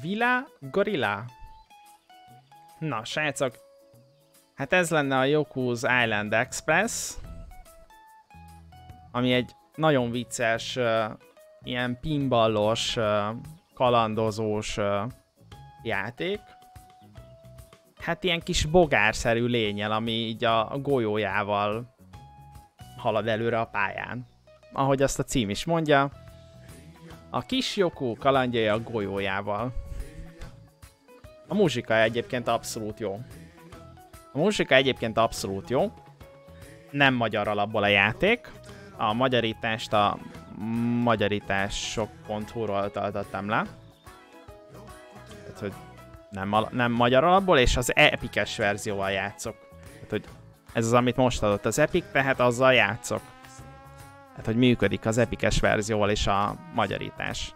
Villa Gorilla. Na, srácok. Hát ez lenne a Yoku's Island Express. Ami egy nagyon vicces, uh, ilyen pinballos, uh, kalandozós uh, játék. Hát ilyen kis bogárszerű lényel, ami így a golyójával halad előre a pályán. Ahogy azt a cím is mondja, a kis Joku kalandjai a golyójával. A muzsika egyébként abszolút jó. A muzsika egyébként abszolút jó. Nem magyar alapból a játék. A magyarítást a magyarítások.hu-ról töltöttem le. Tehát, hogy nem, nem magyar alapból, és az epikes verzióval játszok. Tehát, hogy ez az, amit most adott az Epic, tehát azzal játszok. Tehát, hogy működik az epikes verzióval is a magyarítás.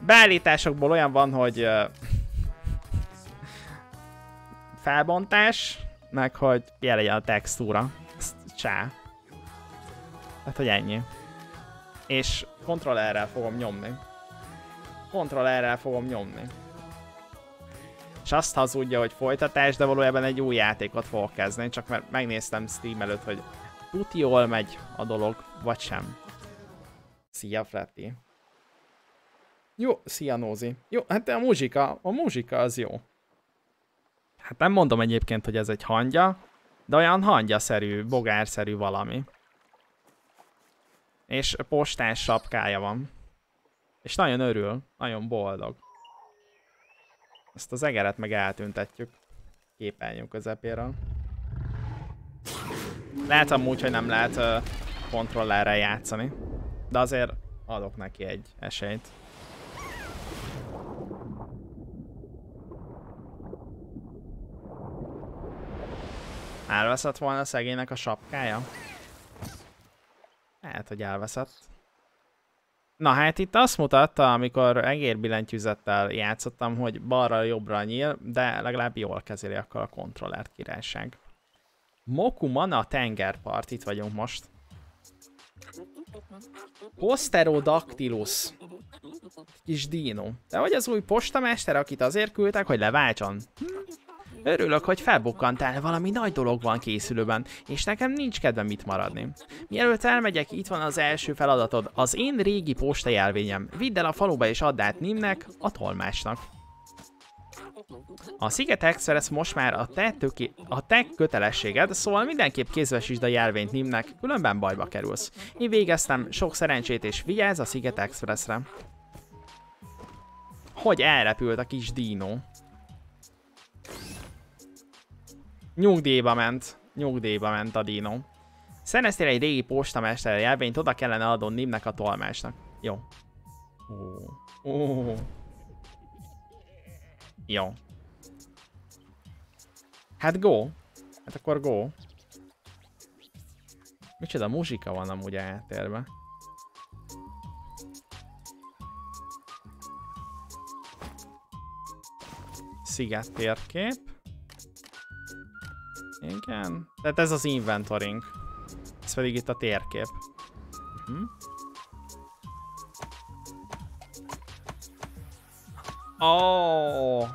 Beállításokból olyan van, hogy felbontás, meg hogy jellegyen a textúra. Csá. Tehát, hogy ennyi. És kontrollerrel fogom nyomni. Kontrollerrel fogom nyomni. És azt hazudja, hogy folytatás, de valójában egy új játékot fogok kezdeni, csak mert megnéztem Steam előtt, hogy tuti jól megy a dolog, vagy sem. Szia, Freddy. Jó, szia, Nózi. Jó, hát a muzsika, a muzsika az jó. Hát nem mondom egyébként, hogy ez egy hangya, de olyan hangyaszerű, bogárszerű valami. És postás sapkája van. És nagyon örül, nagyon boldog. Ezt az egeret meg eltüntetjük. Képernyő közepéről. Lehet amúgy, hogy nem lehet uh, kontrollerrel játszani. De azért adok neki egy esélyt. Elveszett volna a szegénynek a sapkája? Lehet, hogy elveszett. Na hát itt azt mutatta, amikor egérbillentyűzettel játszottam, hogy balra-jobbra nyíl, de legalább jól kezeli akkor a kontrollert királyság. Mokumana tengerpart, itt vagyunk most. Posterodactylus. Kis dino. De hogy az új postamester, akit azért küldtek, hogy leváltson? Hm? Örülök, hogy felbukkantál, valami nagy dolog van készülőben, és nekem nincs kedvem itt maradni. Mielőtt elmegyek, itt van az első feladatod, az én régi postajelvényem. Vidd el a faluba és add át Nimnek, a tolmásnak. A Sziget Express most már a te, töké, a te kötelességed, szóval mindenképp kézvesítsd a jelvényt Nimnek, különben bajba kerülsz. Én végeztem, sok szerencsét és vigyázz a Sziget Expressre. Hogy elrepült a kis dino. Nyugdíjba ment. Nyugdíjba ment a dino. Szereztél egy régi postamester jelvényt, oda kellene adon Nimnek a tolmásnak. Jó. Ó. Ó. Jó. Hát go. Hát akkor go. Micsoda muzsika van amúgy a háttérben. Sziget térkép. Igen. Tehát ez az inventoring. Ez pedig itt a térkép. Uh -huh. Oh.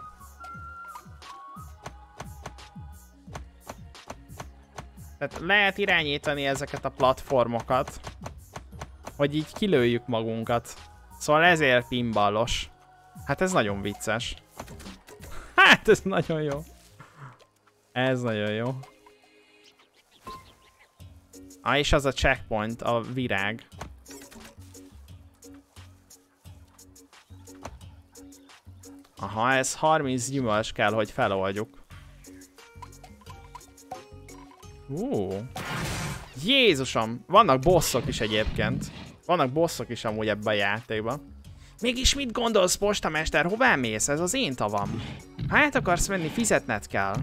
Tehát lehet irányítani ezeket a platformokat, hogy így kilőjük magunkat. Szóval ezért pinballos. Hát ez nagyon vicces. Hát ez nagyon jó. Ez nagyon jó. Ah, és az a checkpoint, a virág. Aha, ez 30 gyümölcs kell, hogy feloldjuk. Ú. Jézusom! Vannak bosszok is egyébként. Vannak bosszok is amúgy ebben a játékban. Mégis mit gondolsz, postamester, hová mész? Ez az én tavam. Ha át akarsz menni, fizetned kell.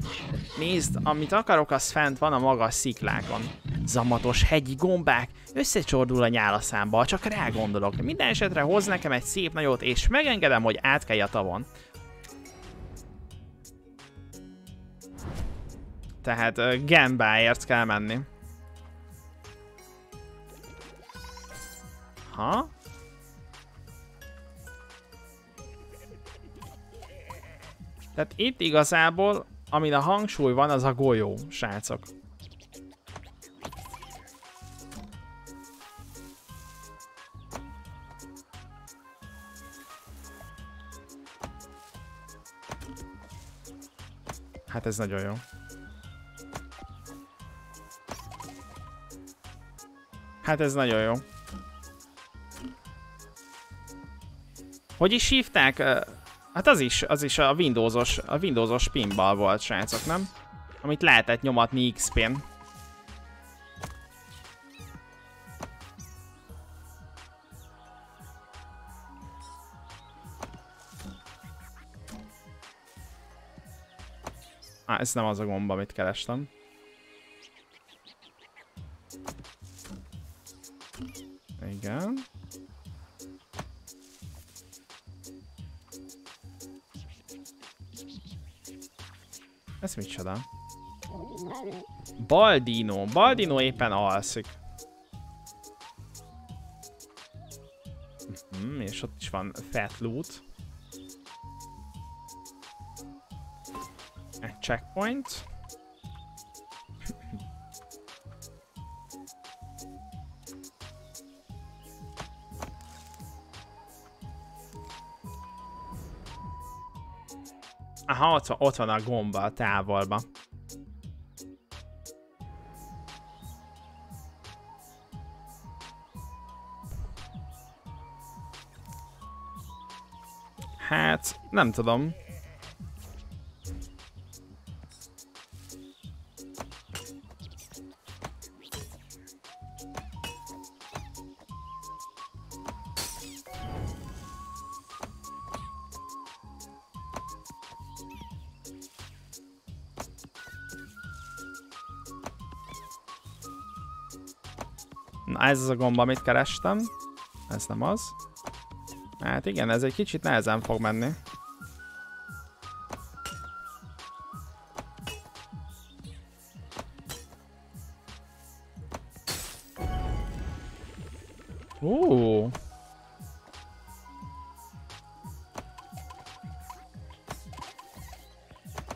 Nézd, amit akarok, az fent van a magas sziklákon. Zamatos hegyi gombák, összecsordul a nyálaszámba, csak rá gondolok. Minden esetre hoz nekem egy szép nagyot, és megengedem, hogy átkelj a tavon. Tehát uh, Gambáért kell menni. Ha? Tehát itt igazából, amin a hangsúly van, az a golyó, srácok. Hát ez nagyon jó. Hát ez nagyon jó. Hogy is hívták? Hát az is, az is a Windowsos, a Windowsos pinball volt, srácok, nem? Amit lehetett nyomatni XP-n. Á, ez nem az a gomba, amit kerestem. Igen. Ez micsoda? Baldino. Baldino éppen alszik. Mm, és ott is van fat loot. Egy checkpoint. Aha, ott van, ott van a gomba a távolba. Hát, nem tudom. Ez az a gomba, amit kerestem. Ez nem az. Hát igen, ez egy kicsit nehezen fog menni. Ó.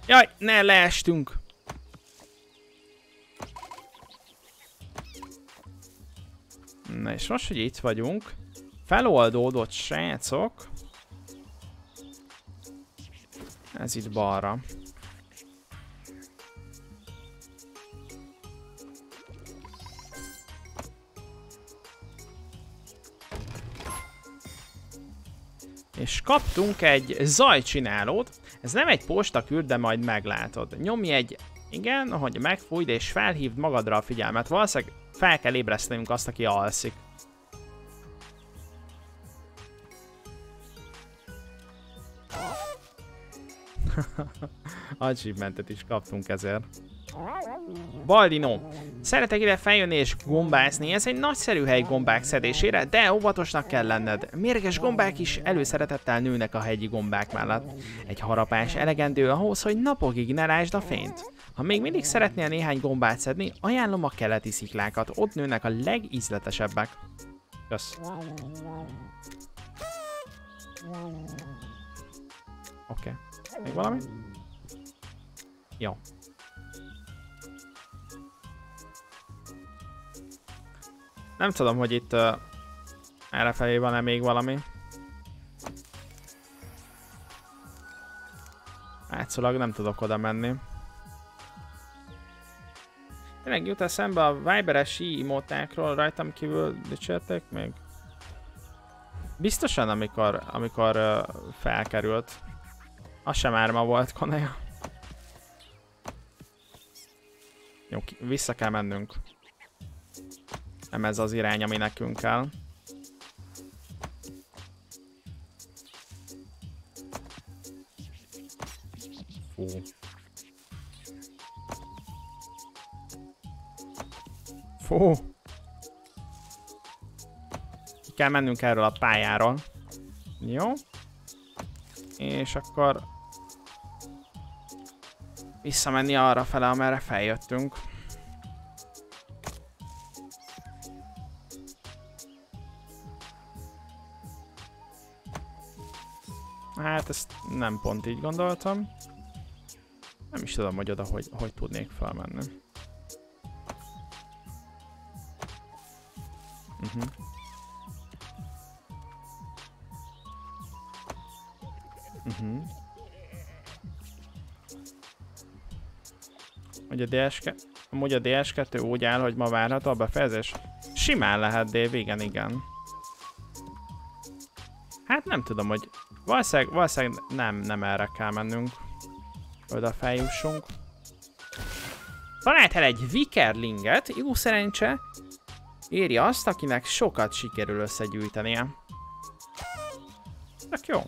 Jaj, ne leestünk. És most, hogy itt vagyunk, feloldódott srácok. Ez itt balra. És kaptunk egy zajcsinálót. Ez nem egy postaküld, de majd meglátod. Nyomj egy, igen, hogy megfújd és felhívd magadra a figyelmet. Valószínűleg fel kell ébresztenünk azt, aki alszik. Achievementet is kaptunk ezért. Baldino, szeretek ide feljönni és gombászni, ez egy nagyszerű hely gombák szedésére, de óvatosnak kell lenned. Mérges gombák is előszeretettel nőnek a hegyi gombák mellett. Egy harapás elegendő ahhoz, hogy napokig ne lásd a fényt. Ha még mindig szeretnél néhány gombát szedni, ajánlom a keleti sziklákat, ott nőnek a legízletesebbek. Kösz. Oké. Okay. Még valami? Jó. Nem tudom, hogy itt uh, errefelé van-e még valami. Látszólag nem tudok oda menni. Tényleg jut eszembe a Viberes imótákról rajtam kívül dicsérték még? Biztosan amikor, amikor uh, felkerült. Az sem árma volt, Konaja. Jó, vissza kell mennünk. Nem ez az irány, ami nekünk kell. Fú. Fú. Ki kell mennünk erről a pályáról. Jó. És akkor visszamenni arra fele, amerre feljöttünk. Hát ezt nem pont így gondoltam. Nem is tudom, hogy oda hogy, hogy tudnék felmenni. Uh -huh. Uh -huh. Hogy a DS2, amúgy a DS2 úgy áll, hogy ma várható a befejezés? Simán lehet, Dave, igen, igen. Hát nem tudom, hogy valószínűleg, valószínűleg nem, nem erre kell mennünk. Oda feljussunk. Találtál egy Vikerlinget, jó szerencse. Éri azt, akinek sokat sikerül összegyűjtenie. Tök jó.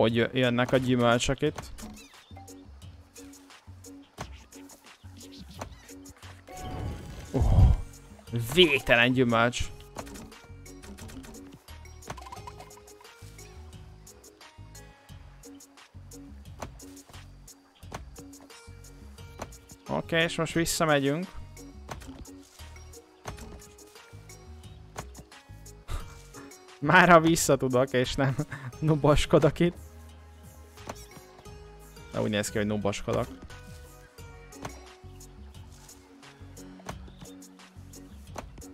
Hogy jönnek a gyümölcsök itt. Oh, végtelen gyümölcs. Oké, okay, és most visszamegyünk. Már ha vissza tudok, és nem nubaskodok itt. Úgy néz ki, hogy nubaskodok.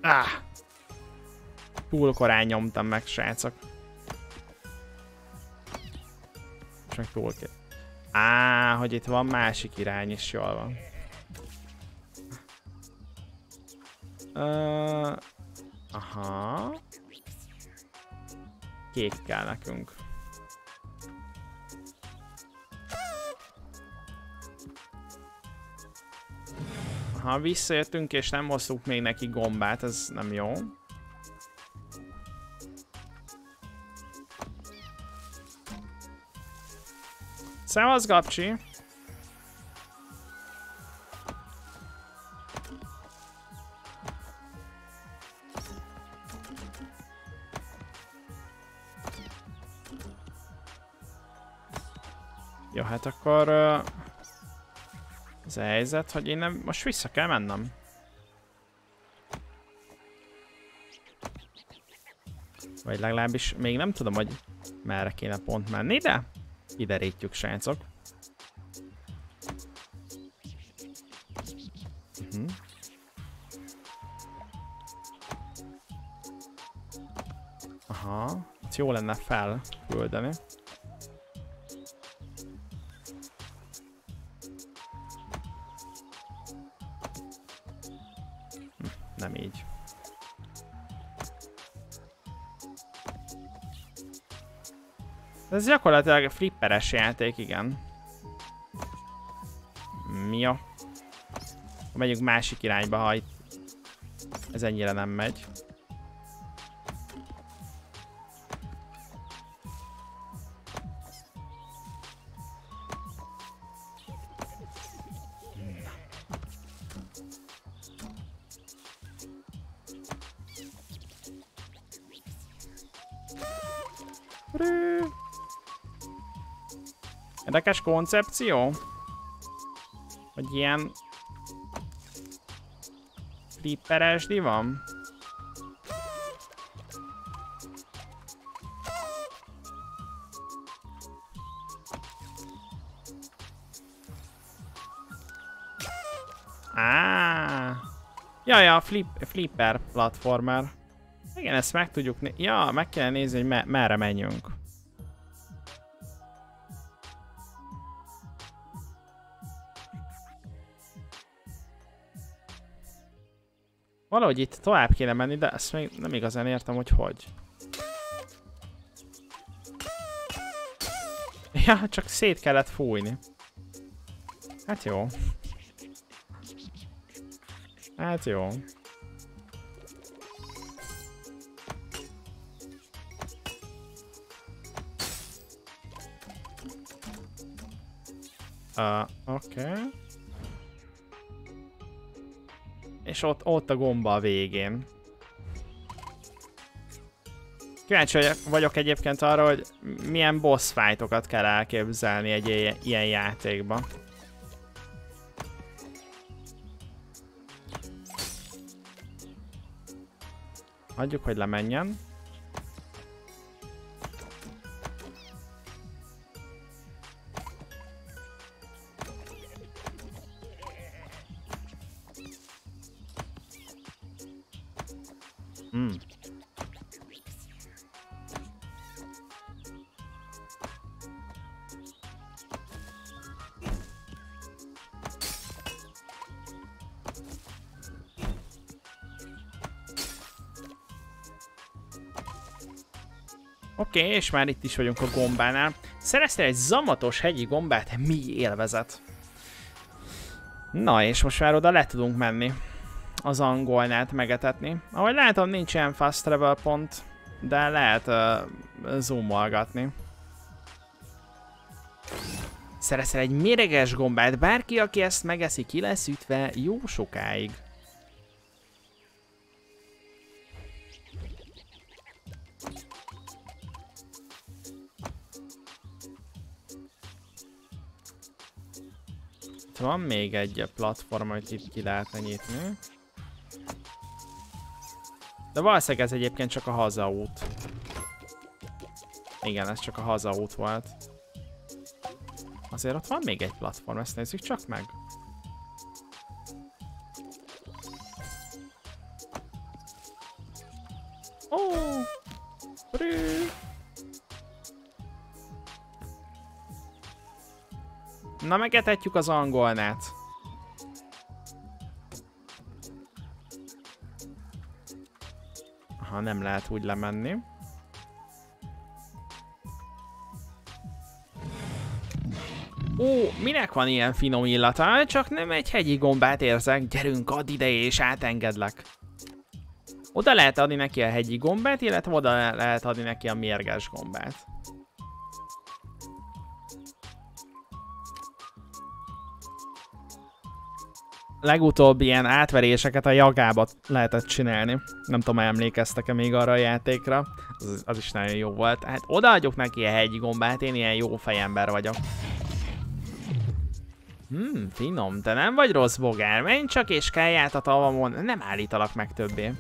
Ah! Túl korán nyomtam meg, srácok. Csak túl ki. Á, hogy itt van másik irány is, jól van. Uh, aha. Kék kell nekünk. Ha visszajöttünk és nem hoztuk még neki gombát, ez nem jó. Szevasz, Gapcsi! Jó, hát akkor... Uh, az helyzet, hogy én nem... Most vissza kell mennem. Vagy legalábbis még nem tudom, hogy merre kéne pont menni, de kiderítjük, srácok. Uh mhm. -huh. Aha, itt jó lenne felküldeni. Ez gyakorlatilag flipperes játék, igen. Mi a... Megyünk másik irányba, ha itt ez ennyire nem megy. Érdekes koncepció? Hogy ilyen... Flipperesdi van? Á, ja, ja, flip, flipper platformer. Igen, ezt meg tudjuk Ja, meg kell nézni, hogy me merre menjünk. Valahogy itt tovább kéne menni, de ezt még nem igazán értem, hogy hogy. Ja, csak szét kellett fújni. Hát jó. Hát jó. Uh, Oké. Okay. És ott, ott a gomba a végén. Kíváncsi vagyok egyébként arra, hogy milyen boss fightokat kell elképzelni egy ilyen játékban. Hagyjuk, hogy lemenjen. Oké, okay, és már itt is vagyunk a gombánál. Szereztél egy zamatos hegyi gombát? Mi élvezet? Na, és most már oda le tudunk menni. Az angolnát megetetni. Ahogy látom, nincs ilyen fast travel pont, de lehet uh, zoomolgatni. Szereztél egy méreges gombát, bárki, aki ezt megeszi, ki lesz ütve jó sokáig. Van még egy platform, amit itt ki lehetne nyitni. De valószínűleg ez egyébként csak a hazaút. Igen, ez csak a hazaút volt. Azért ott van még egy platform, ezt nézzük csak meg. Na megetetjük az angolnát. Aha, nem lehet úgy lemenni. Ó, minek van ilyen finom illata? Csak nem egy hegyi gombát érzek. Gyerünk, add ide és átengedlek. Oda lehet adni neki a hegyi gombát, illetve oda lehet adni neki a mérges gombát. Legutóbb ilyen átveréseket a jagába lehetett csinálni. Nem tudom, emlékeztek-e még arra a játékra. Az, az is nagyon jó volt. Hát odaadjuk neki a hegyi gombát, én ilyen jó fejember vagyok. Hmm, finom, te nem vagy rossz bogár. Menj csak és kelj a tavamon, nem állítalak meg többé.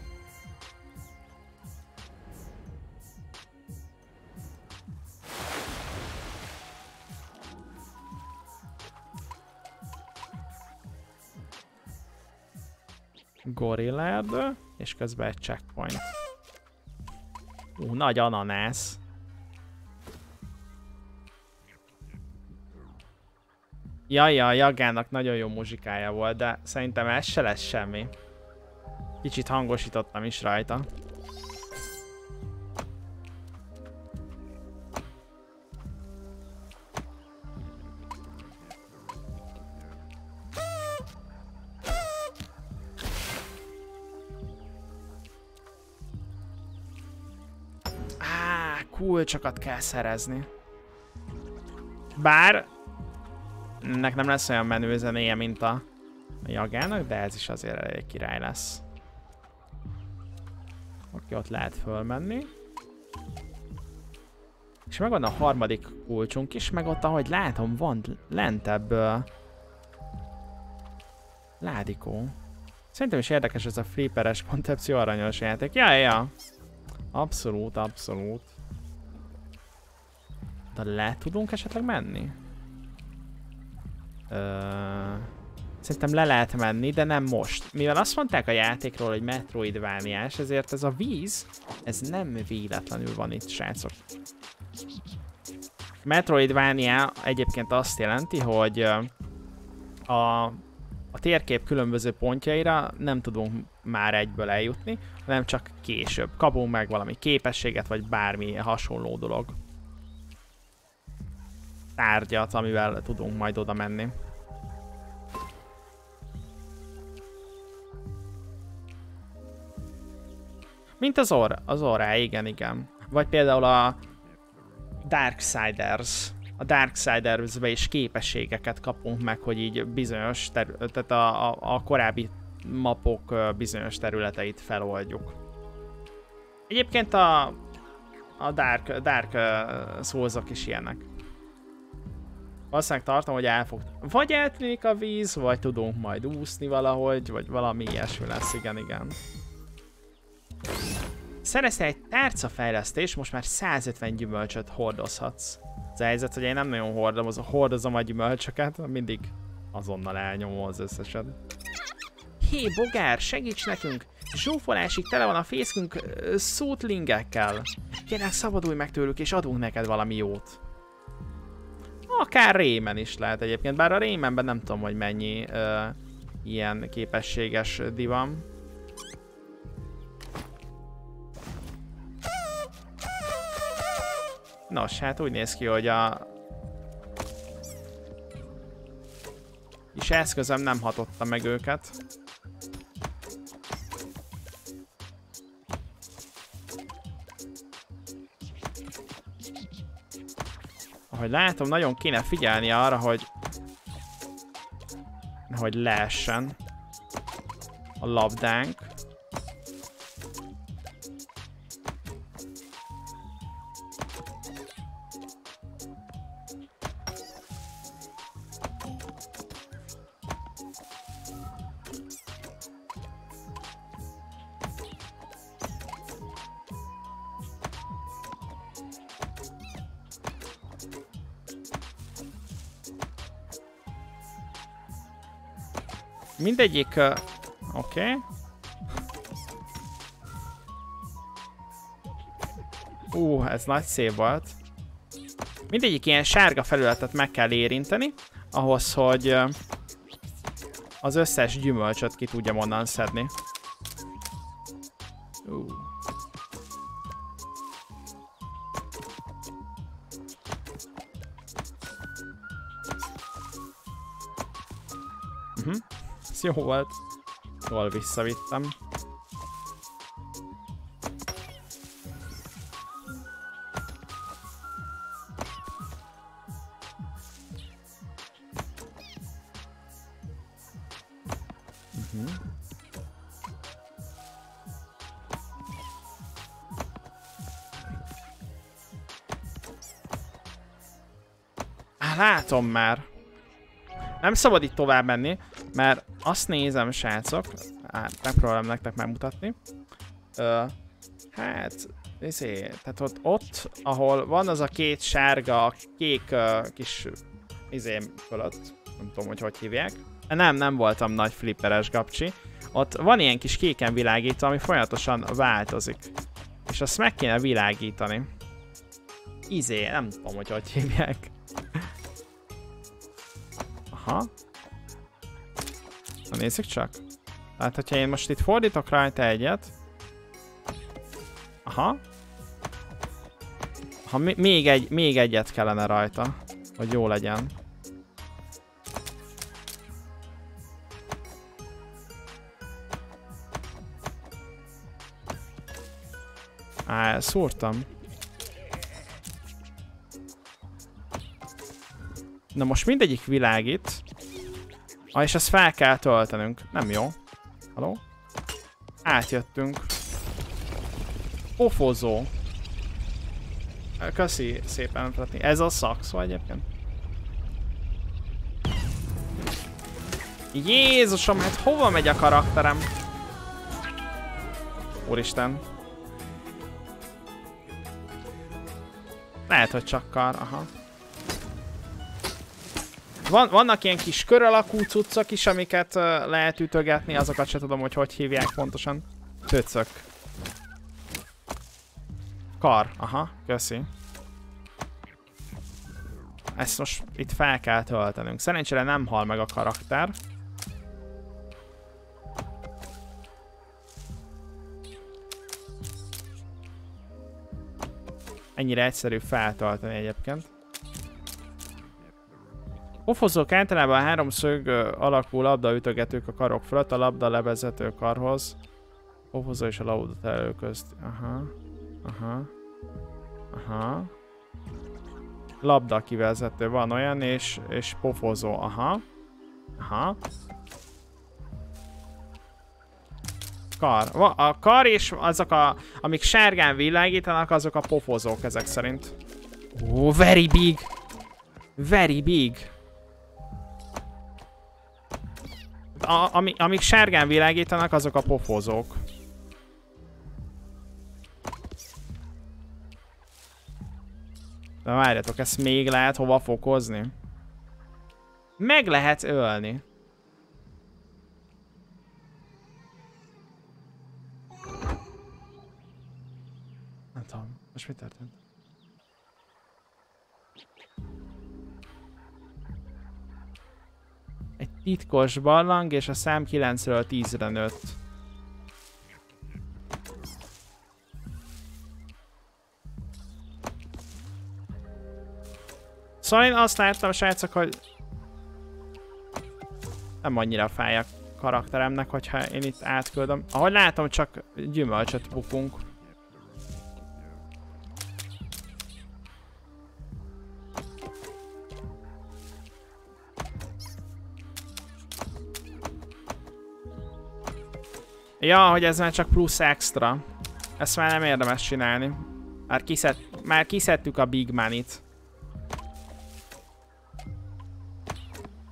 Gorillád, és közben egy checkpoint. Ú, nagy ananász. Jaj, a Jagának nagyon jó muzsikája volt, de szerintem ez se lesz semmi. Kicsit hangosítottam is rajta. Kulcsokat kell szerezni. Bár ennek nem lesz olyan menő zenéje, mint a, Jagának, de ez is azért elég király lesz. Oké, ott lehet fölmenni. És megvan a harmadik kulcsunk is, meg ott, ahogy látom, van lentebb uh, ládikó. Szerintem is érdekes ez a flipperes koncepció aranyos játék. Ja, ja. Abszolút, abszolút. De le tudunk esetleg menni? Ö... Szerintem le lehet menni, de nem most. Mivel azt mondták a játékról, hogy Metroidvániás, ezért ez a víz, ez nem véletlenül van itt, srácok. Metroidvania egyébként azt jelenti, hogy a, a térkép különböző pontjaira nem tudunk már egyből eljutni, hanem csak később. Kapunk meg valami képességet, vagy bármi hasonló dolog tárgyat, amivel tudunk majd oda menni. Mint az orra, az orrá, igen, igen. Vagy például a Darksiders a Darksiders-be is képességeket kapunk meg, hogy így bizonyos, tehát a, a, a korábbi mapok bizonyos területeit feloldjuk. Egyébként a, a Dark, Dark souls is ilyenek. Valószínűleg tartom, hogy el fog... Vagy eltűnik a víz, vagy tudunk majd úszni valahogy, vagy valami ilyesmi lesz, igen, igen. Szerezte egy tárcafejlesztés, most már 150 gyümölcsöt hordozhatsz. Az a helyzet, hogy én nem nagyon hordozom, hordozom a gyümölcsöket, mindig azonnal elnyomom az összeset. Hé, bogár, segíts nekünk! Zsúfolásig tele van a fészkünk szótlingekkel. Kérlek, szabadulj meg tőlük, és adunk neked valami jót. Akár rémen is lehet egyébként, bár a rémenben nem tudom, hogy mennyi uh, ilyen képességes divan. Nos, hát úgy néz ki, hogy a... És eszközöm nem hatotta meg őket. Ahogy látom, nagyon kéne figyelni arra, hogy... Hogy leessen a labdánk. Mindegyik... Uh, Oké. Okay. uh, ez nagy szép volt. Mindegyik ilyen sárga felületet meg kell érinteni, ahhoz, hogy az összes gyümölcsöt ki tudja onnan szedni. Uh jó volt. Jól visszavittem. Uh-huh. látom már. Nem szabad itt tovább menni, mert azt nézem, srácok, hát megpróbálom nektek megmutatni. Ö, hát, izé, tehát ott, ott, ahol van az a két sárga, kék uh, kis izém fölött, nem tudom, hogy hogy hívják. Nem, nem voltam nagy flipperes gapcsi. Ott van ilyen kis kéken világító, ami folyamatosan változik. És azt meg kéne világítani. Izé, nem tudom, hogy hogy hívják. Aha, Na nézzük csak. Tehát, hogyha én most itt fordítok rajta egyet. Aha. Ha még, egy, még egyet kellene rajta, hogy jó legyen. Á, szúrtam. Na most mindegyik világít. Ah, és ezt fel kell töltenünk. Nem jó. Haló? Átjöttünk. Pofozó. Köszi szépen, Prati. Ez a szakszó egyébként. Jézusom, hát hova megy a karakterem? Úristen. Lehet, hogy csak kar, aha. Van, vannak ilyen kis kör alakú cuccok is, amiket uh, lehet ütögetni, azokat se tudom, hogy hogy hívják pontosan. Töcök. Kar, aha, köszi. Ezt most itt fel kell töltenünk. Szerencsére nem hal meg a karakter. Ennyire egyszerű feltölteni egyébként. Pofozók általában háromszög alakú labdaütögetők a karok fölött, a labda levezető karhoz. Pofozó és a labda terelő közt. Aha. Aha. Aha. labda kivezető van olyan, és, és pofozó. Aha. Aha. Kar. A kar és azok a, amik sárgán világítanak, azok a pofozók ezek szerint. Ó, oh, very big. Very big. Ami, amik sárgán világítanak, azok a pofozók. De várjatok, ezt még lehet hova fokozni? Meg lehet ölni. Nem tudom, most mi történt? Titkos barlang, és a szám 9-ről 10-re nőtt. Szóval én azt láttam, srácok, hogy nem annyira fáj a karakteremnek, hogyha én itt átküldöm. Ahogy látom, csak gyümölcsöt bukunk. Ja, hogy ez már csak plusz extra. Ezt már nem érdemes csinálni. Már, kiszed, már kiszedtük a Big Money-t.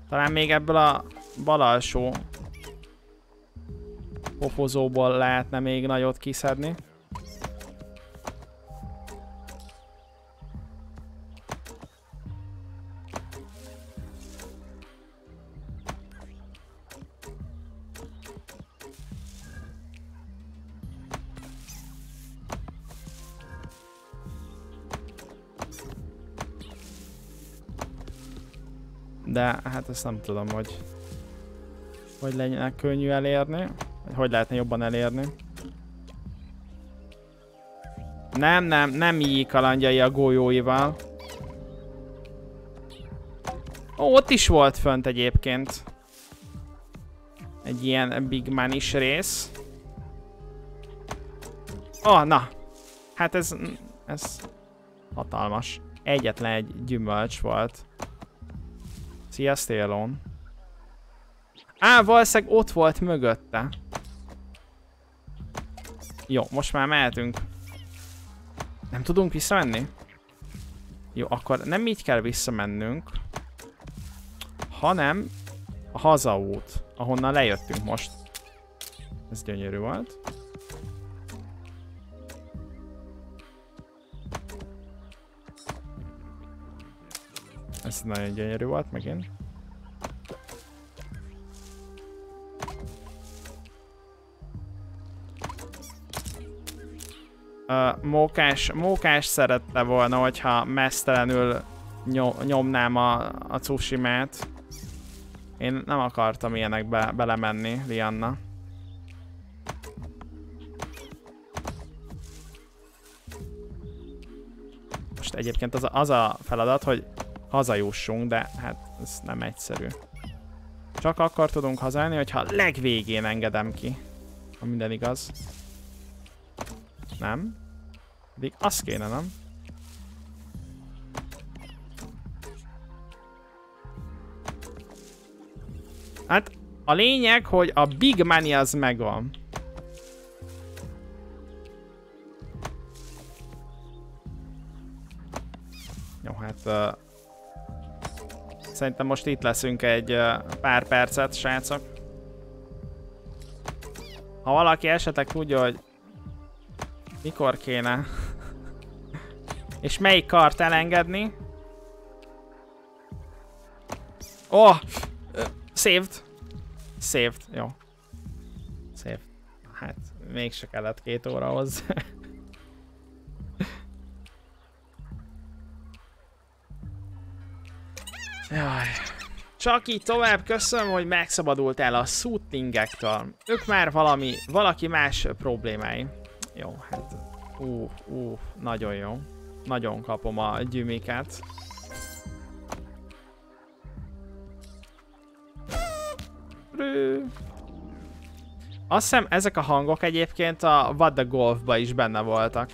Talán még ebből a bal alsó pofozóból lehetne még nagyot kiszedni. De hát ezt nem tudom, hogy hogy legyen könnyű elérni, vagy hogy lehetne jobban elérni. Nem, nem, nem így kalandjai a golyóival. Ó, ott is volt fönt egyébként. Egy ilyen Big Man is rész. Oh, na. Hát ez, ez hatalmas. Egyetlen egy gyümölcs volt. Szia, Stélon. Á, valószínűleg ott volt mögötte. Jó, most már mehetünk. Nem tudunk visszamenni? Jó, akkor nem így kell visszamennünk, hanem a hazaút, ahonnan lejöttünk most. Ez gyönyörű volt. Nagyon gyönyörű volt megint. Mókás, mókás szerette volna, hogyha mesztelenül nyomnám a, a Tsushima-t. Én nem akartam ilyenekbe belemenni, Lianna. Most egyébként az a, az a feladat, hogy hazajussunk, de hát ez nem egyszerű. Csak akkor tudunk hazajönni, hogyha legvégén engedem ki. Ha minden igaz. Nem? Pedig az kéne, nem? Hát a lényeg, hogy a Big Money az megvan. Jó, hát... Uh, szerintem most itt leszünk egy pár percet, srácok. Ha valaki esetleg tudja, hogy mikor kéne és melyik kart elengedni? Oh! Saved. Saved, jó. Saved. Hát, mégse kellett két óra hozzá. Jaj. Csak így tovább köszönöm, hogy megszabadultál a szútlingektől. Ők már valami, valaki más problémái. Jó, hát... Ú, ú, nagyon jó. Nagyon kapom a gyümiket. Azt hiszem ezek a hangok egyébként a the Golfba is benne voltak.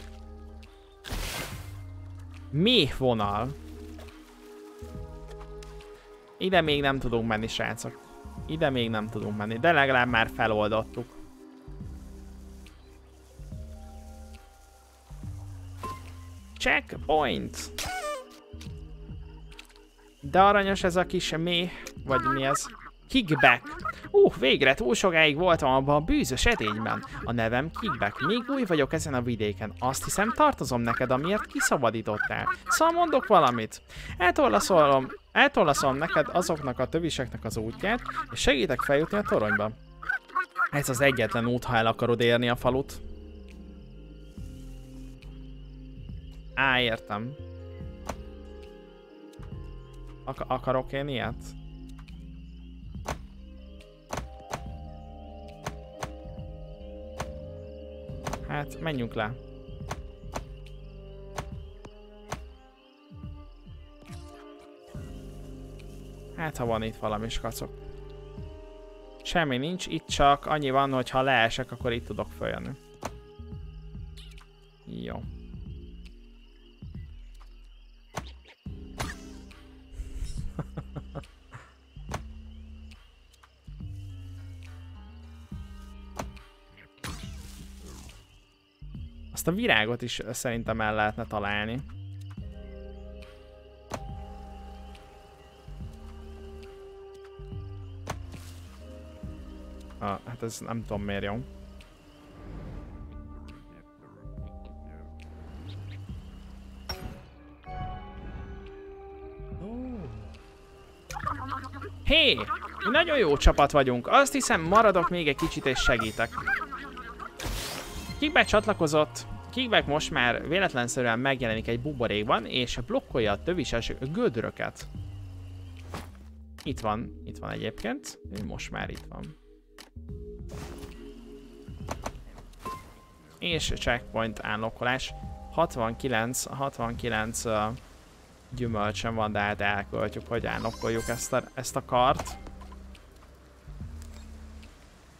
Mi vonal? Ide még nem tudunk menni, srácok. Ide még nem tudunk menni, de legalább már feloldottuk. Checkpoint! De aranyos ez a kis méh, vagy mi ez? Kickback. Uh, végre túl sokáig voltam abban a bűzös edényben. A nevem Kickback. Még új vagyok ezen a vidéken. Azt hiszem tartozom neked, amiért kiszabadítottál. Szóval mondok valamit. Eltollaszolom, eltollaszolom neked azoknak a töviseknek az útját, és segítek feljutni a toronyba. Ez az egyetlen út, ha el akarod érni a falut. Á, értem. Ak akarok én ilyet? Hát, menjünk le. Hát, ha van itt valami skacok. Semmi nincs, itt csak annyi van, hogy ha leesek, akkor itt tudok följönni. Jó. A virágot is szerintem el lehetne találni. Ah, hát ez nem tudom miért jó. Hé! Hey, mi nagyon jó csapat vagyunk. Azt hiszem maradok még egy kicsit és segítek. Kickback csatlakozott. Kickback most már véletlenszerűen megjelenik egy buborékban, és blokkolja a tövises gödröket. Itt van, itt van egyébként. Most már itt van. És checkpoint állokkolás. 69, 69 uh, gyümölcsön van, de hát elköltjük, hogy állokkoljuk ezt a, ezt a kart.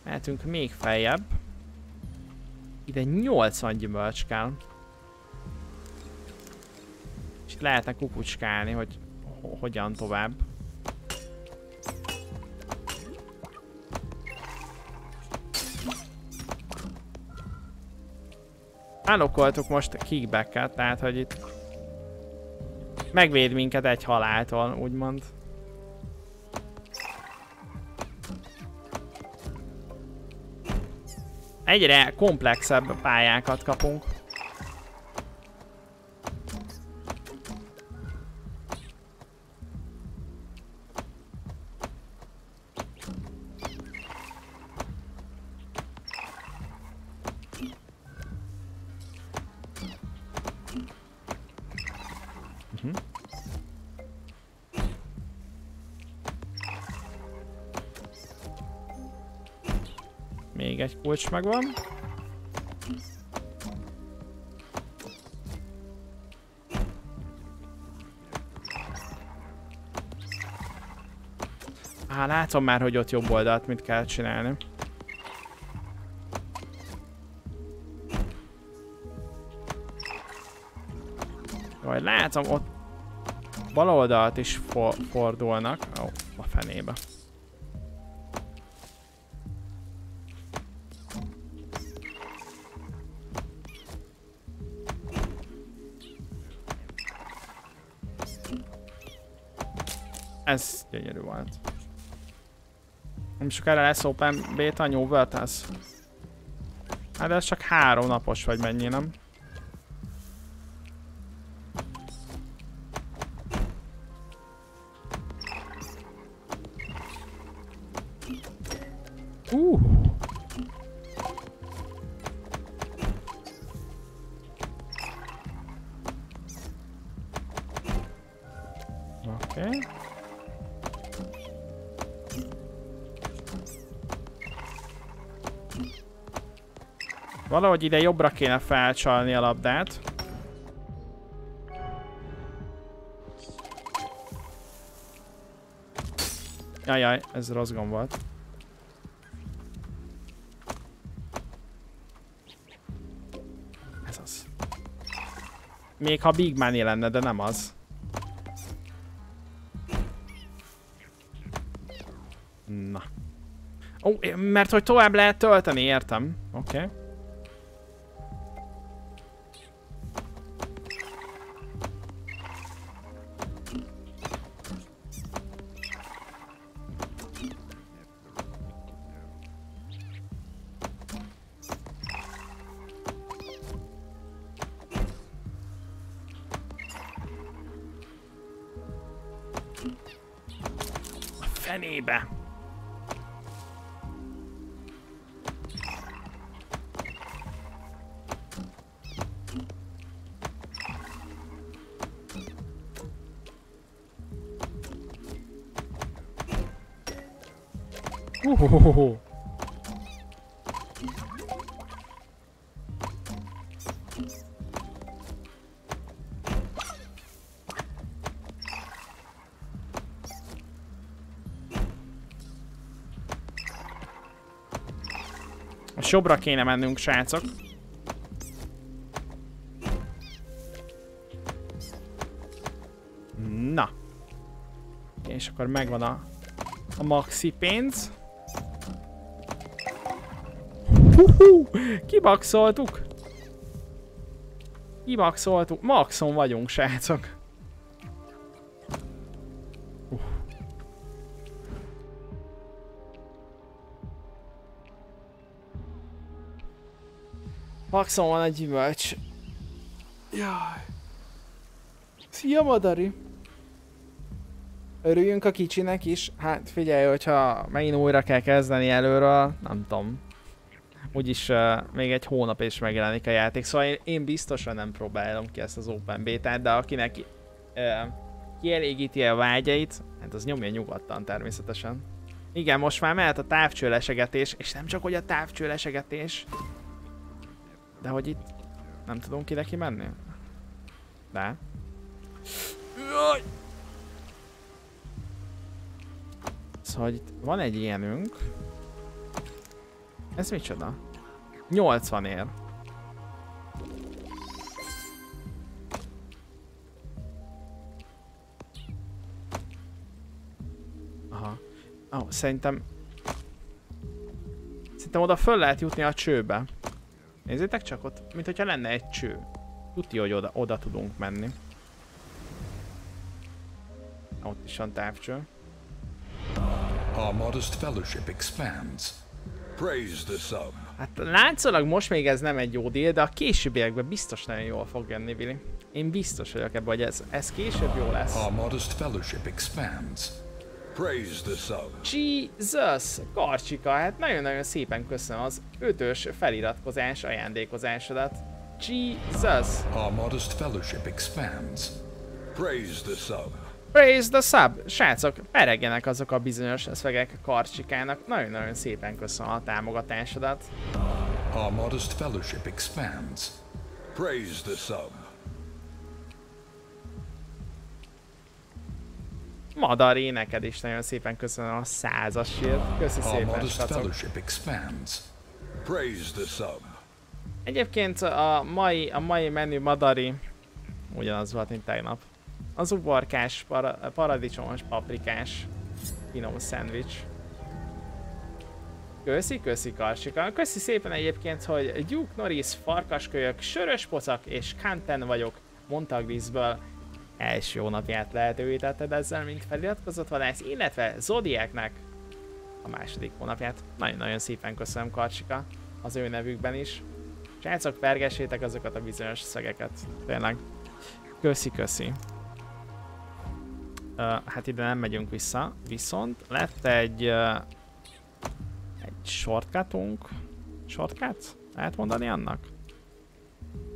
Mehetünk még feljebb. Ide 80 gyümölcs kell. És lehetne kukucskálni, hogy hogyan tovább. Állokoltuk most kickback tehát hogy itt megvéd minket egy haláltól, úgymond. Egyre komplexebb pályákat kapunk. Kulcs megvan. Á, látom már, hogy ott jobb oldalt mit kell csinálni. Vagy látom, ott bal oldalt is for fordulnak. Ó, oh, a fenébe. Ez gyönyörű volt. Nem sokára lesz Open Beta New World. Hát ez csak három napos vagy mennyi, nem? Valahogy ide jobbra kéne felcsalni a labdát. Jajjaj, ez rossz gomb volt. Ez az. Még ha Big Money lenne, de nem az. Na. Ó, mert hogy tovább lehet tölteni, értem. Oké. Okay. Uh, jobbra kéne mennünk, srácok. Na. És akkor megvan a, a maxi pénz. Huhu! Kibaxoltuk! Kibaxoltuk. Maxon vagyunk, srácok. Maxon van egy gyümölcs. Jaj. Szia, Madari! Örüljünk a kicsinek is. Hát figyelj, hogyha megint újra kell kezdeni előről, nem tudom. Úgyis uh, még egy hónap és megjelenik a játék, szóval én, én biztosan nem próbálom ki ezt az Open Beta-t, de akinek uh, kielégíti a vágyait, hát az nyomja nyugodtan természetesen. Igen, most már mehet a távcsőlesegetés, és nem csak hogy a távcsőlesegetés, de hogy itt nem tudunk ki neki menni? De. Szóval itt van egy ilyenünk. Ez micsoda? 80 ér. Aha. Oh, szerintem... Szerintem oda föl lehet jutni a csőbe. Nézzétek csak ott, mint hogyha lenne egy cső. Tudja, hogy oda, oda tudunk menni. Ott is van távcső. Our modest fellowship expands. Hát látszólag most még ez nem egy jó deal, de a későbbiekben biztos nagyon jól fog jönni, Billy. Én biztos vagyok ebben, hogy ez, ez később jó lesz. Our modest fellowship expands. Praise the sub. Jesus! Karcsika, hát nagyon-nagyon szépen köszönöm az ötös feliratkozás ajándékozásodat. Jesus! Our modest fellowship expands. Praise the sub. Praise the sub! Srácok, peregjenek azok a bizonyos szvegek Karcsikának. Nagyon-nagyon szépen köszönöm a támogatásodat. Our modest fellowship expands. Praise the sub. Madari, neked is nagyon szépen köszönöm a százasért. Köszi szépen, Praise the sub. Egyébként a mai, a mai menü Madari ugyanaz volt, mint tegnap. Az uborkás, para, paradicsomos, paprikás finom szendvics. Köszi, köszi Karsika. Köszi szépen egyébként, hogy Duke Norris, Farkaskölyök, Sörös Pocak és Kanten vagyok Montagbizből első hónapját lehetővé tetted ezzel, mint feliratkozott vadász, illetve Zodiacnek a második hónapját. Nagyon-nagyon szépen köszönöm Karcsika az ő nevükben is. Srácok, pergessétek azokat a bizonyos szegeket. Tényleg. Köszi, köszi. Uh, hát ide nem megyünk vissza, viszont lett egy uh, egy shortcutunk. Shortcut? Lehet mondani annak?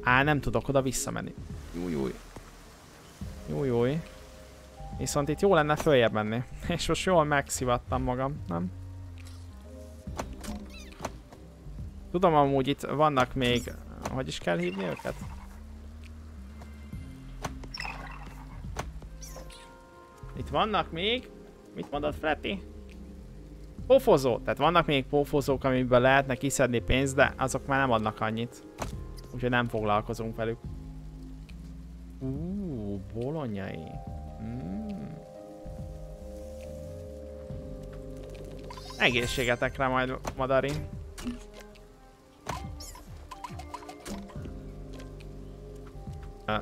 Á, nem tudok oda visszamenni. Júj, júj. Jó. Viszont itt jó lenne följebb menni. És most jól megszivattam magam, nem? Tudom amúgy itt vannak még... Hogy is kell hívni őket? Itt vannak még... Mit mondott Freddy? Pofozó. Tehát vannak még pofozók, amiből lehetne kiszedni pénzt, de azok már nem adnak annyit. Úgyhogy nem foglalkozunk velük. Uh, bolonyai. Mm. Egészségetekre majd, Madari.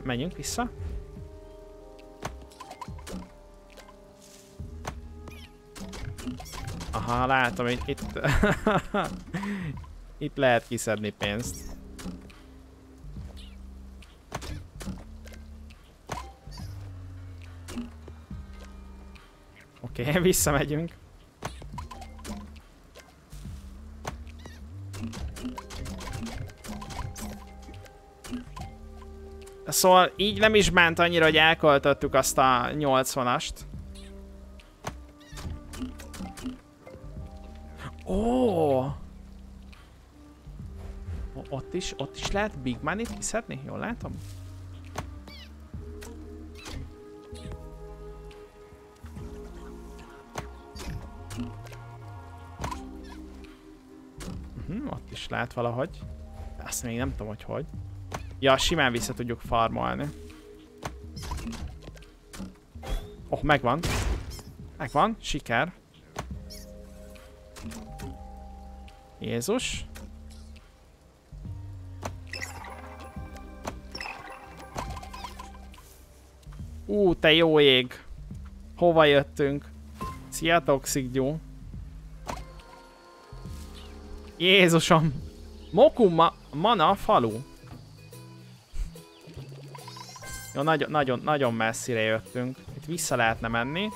menjünk vissza. Aha, látom, hogy itt... itt lehet kiszedni pénzt. Oké, okay, visszamegyünk. Szóval így nem is bánt annyira, hogy elkoltottuk azt a 80-ast. Ó! Ott is, ott is lehet Big Money-t kiszedni? Jól látom? -huh, ott is lehet valahogy. Azt még nem tudom, hogy hogy. Ja, simán vissza tudjuk farmolni. Oh, megvan. Megvan, siker. Jézus. Ú, te jó ég. Hova jöttünk? Szia, Toxic Gyó. Jézusom. Mokuma mana falu. Jó, nagyon, nagyon, nagyon messzire jöttünk. Itt vissza lehetne menni.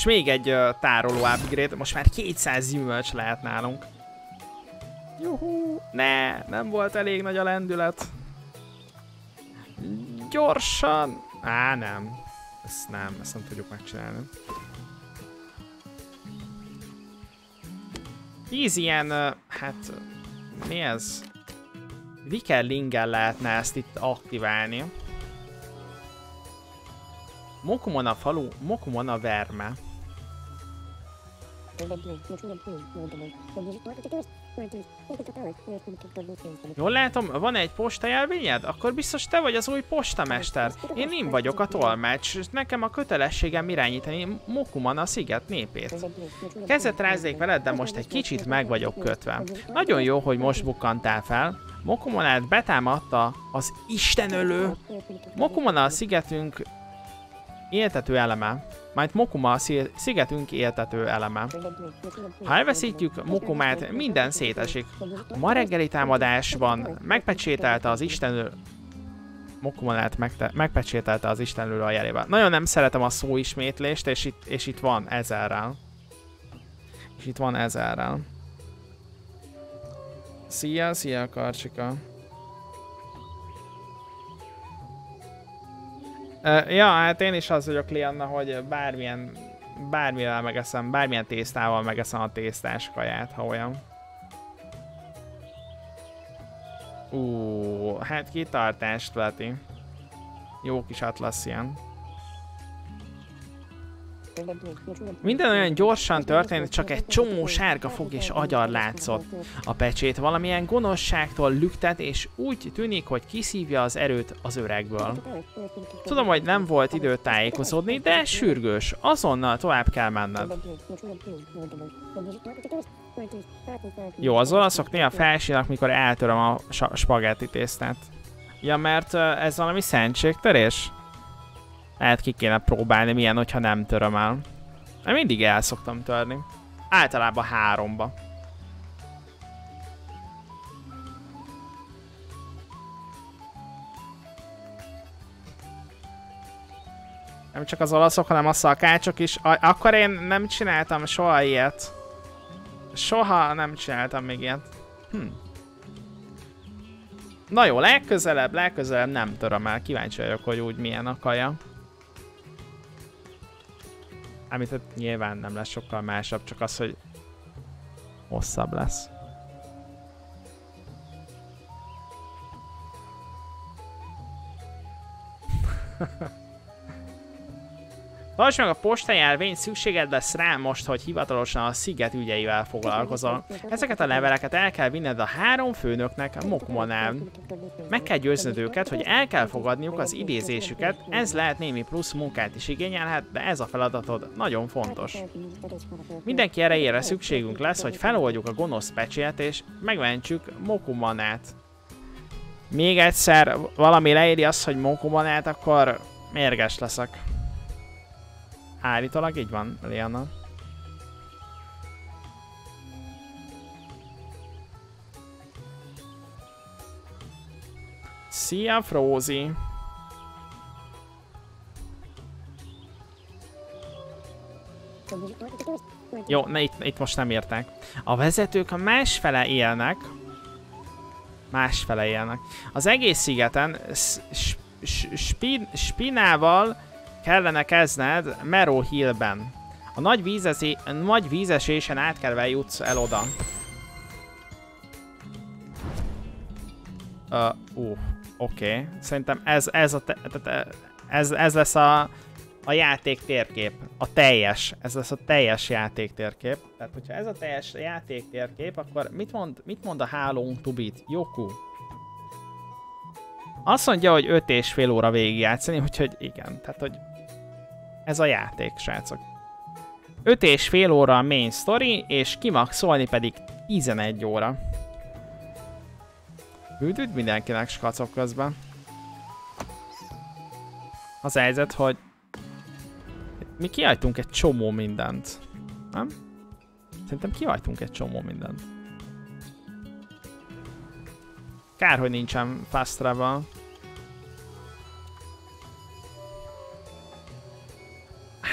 És még egy uh, tároló upgrade, most már 200 gyümölcs lehet nálunk. Juhú, ne, nem volt elég nagy a lendület. Gyorsan! Á, nem. Ezt nem, ezt nem tudjuk megcsinálni. Tíz ilyen, hát, mi ez? Vikerlingen lehetne ezt itt aktiválni. Mokumona falu, Mokumona verme. Jól látom, van egy postajelvényed? Akkor biztos te vagy az új postamester. Én nem vagyok a tolmács, nekem a kötelességem irányítani Mokuman a sziget népét. Kezet rázzék veled, de most egy kicsit meg vagyok kötve. Nagyon jó, hogy most bukkantál fel. Mokumonát betámadta az istenölő. Mokumon a szigetünk éltető eleme majd Mokuma szigetünk éltető eleme. Ha elveszítjük Mokumát, minden szétesik. A ma reggeli támadásban megpecsételte az Istenő... Mokumanát megte... megpecsételte az Istenlő a jelével. Nagyon nem szeretem a szó ismétlést, és itt, és itt van ezerrel. És itt van ezerrel. Szia, szia, Karcsika. Ja, hát én is az vagyok, Lianna, hogy bármilyen, bármivel megeszem, bármilyen tésztával megeszem a tésztás kaját, ha olyan. Ú, hát kitartást veti. Jó kis Atlassian. Minden olyan gyorsan történt, csak egy csomó sárga fog és agyar látszott. A pecsét valamilyen gonoszságtól lüktet, és úgy tűnik, hogy kiszívja az erőt az öregből. Tudom, hogy nem volt idő tájékozódni, de sürgős. Azonnal tovább kell menned. Jó, az olaszok néha felsínak, mikor eltöröm a spagetti tésztát. Ja, mert ez valami szentségtörés? Lehet ki kéne próbálni, milyen, hogyha nem töröm el. Mert mindig el szoktam törni. Általában háromba. Nem csak az olaszok, hanem a szakácsok is. Akkor én nem csináltam soha ilyet. Soha nem csináltam még ilyet. Hm. Na jó, legközelebb, legközelebb nem töröm el. Kíváncsi vagyok, hogy úgy milyen a kaja. Amit hát nyilván nem lesz sokkal másabb, csak az, hogy hosszabb lesz. Tartsd meg a postai jelvény, szükséged lesz rá most, hogy hivatalosan a sziget ügyeivel foglalkozol. Ezeket a leveleket el kell vinned a három főnöknek a Mokumonál. Meg kell győznöd őket, hogy el kell fogadniuk az idézésüket, ez lehet némi plusz munkát is igényelhet, de ez a feladatod nagyon fontos. Mindenki erejére szükségünk lesz, hogy feloldjuk a gonosz pecsét és megmentsük Mokumanát. Még egyszer valami leéri azt, hogy Mokumanát, akkor mérges leszek. Állítólag így van, Liana. Szia, Frozi! Jó, ne, itt, itt most nem értek. A vezetők a másfele élnek. Másfele élnek. Az egész szigeten spin, spinával kellene kezdned Mero Hillben. A nagy, vízesé, nagy vízesésen átkelve jutsz el oda. Uh, uh oké. Okay. Szerintem ez, ez, a te, ez, ez lesz a, a játék térkép. A teljes. Ez lesz a teljes játék térkép. Tehát, hogyha ez a teljes játék térkép, akkor mit mond, mit mond a hálónk Tubit? Joku. Azt mondja, hogy 5 és fél óra végigjátszani, úgyhogy igen. Tehát, hogy ez a játék, srácok. 5 és fél óra a main story, és kimaxolni pedig 11 óra. Üdvít mindenkinek skacok közben. Az helyzet, hogy mi kiajtunk egy csomó mindent. Nem? Szerintem kiajtunk egy csomó mindent. Kár, hogy nincsen fast travel.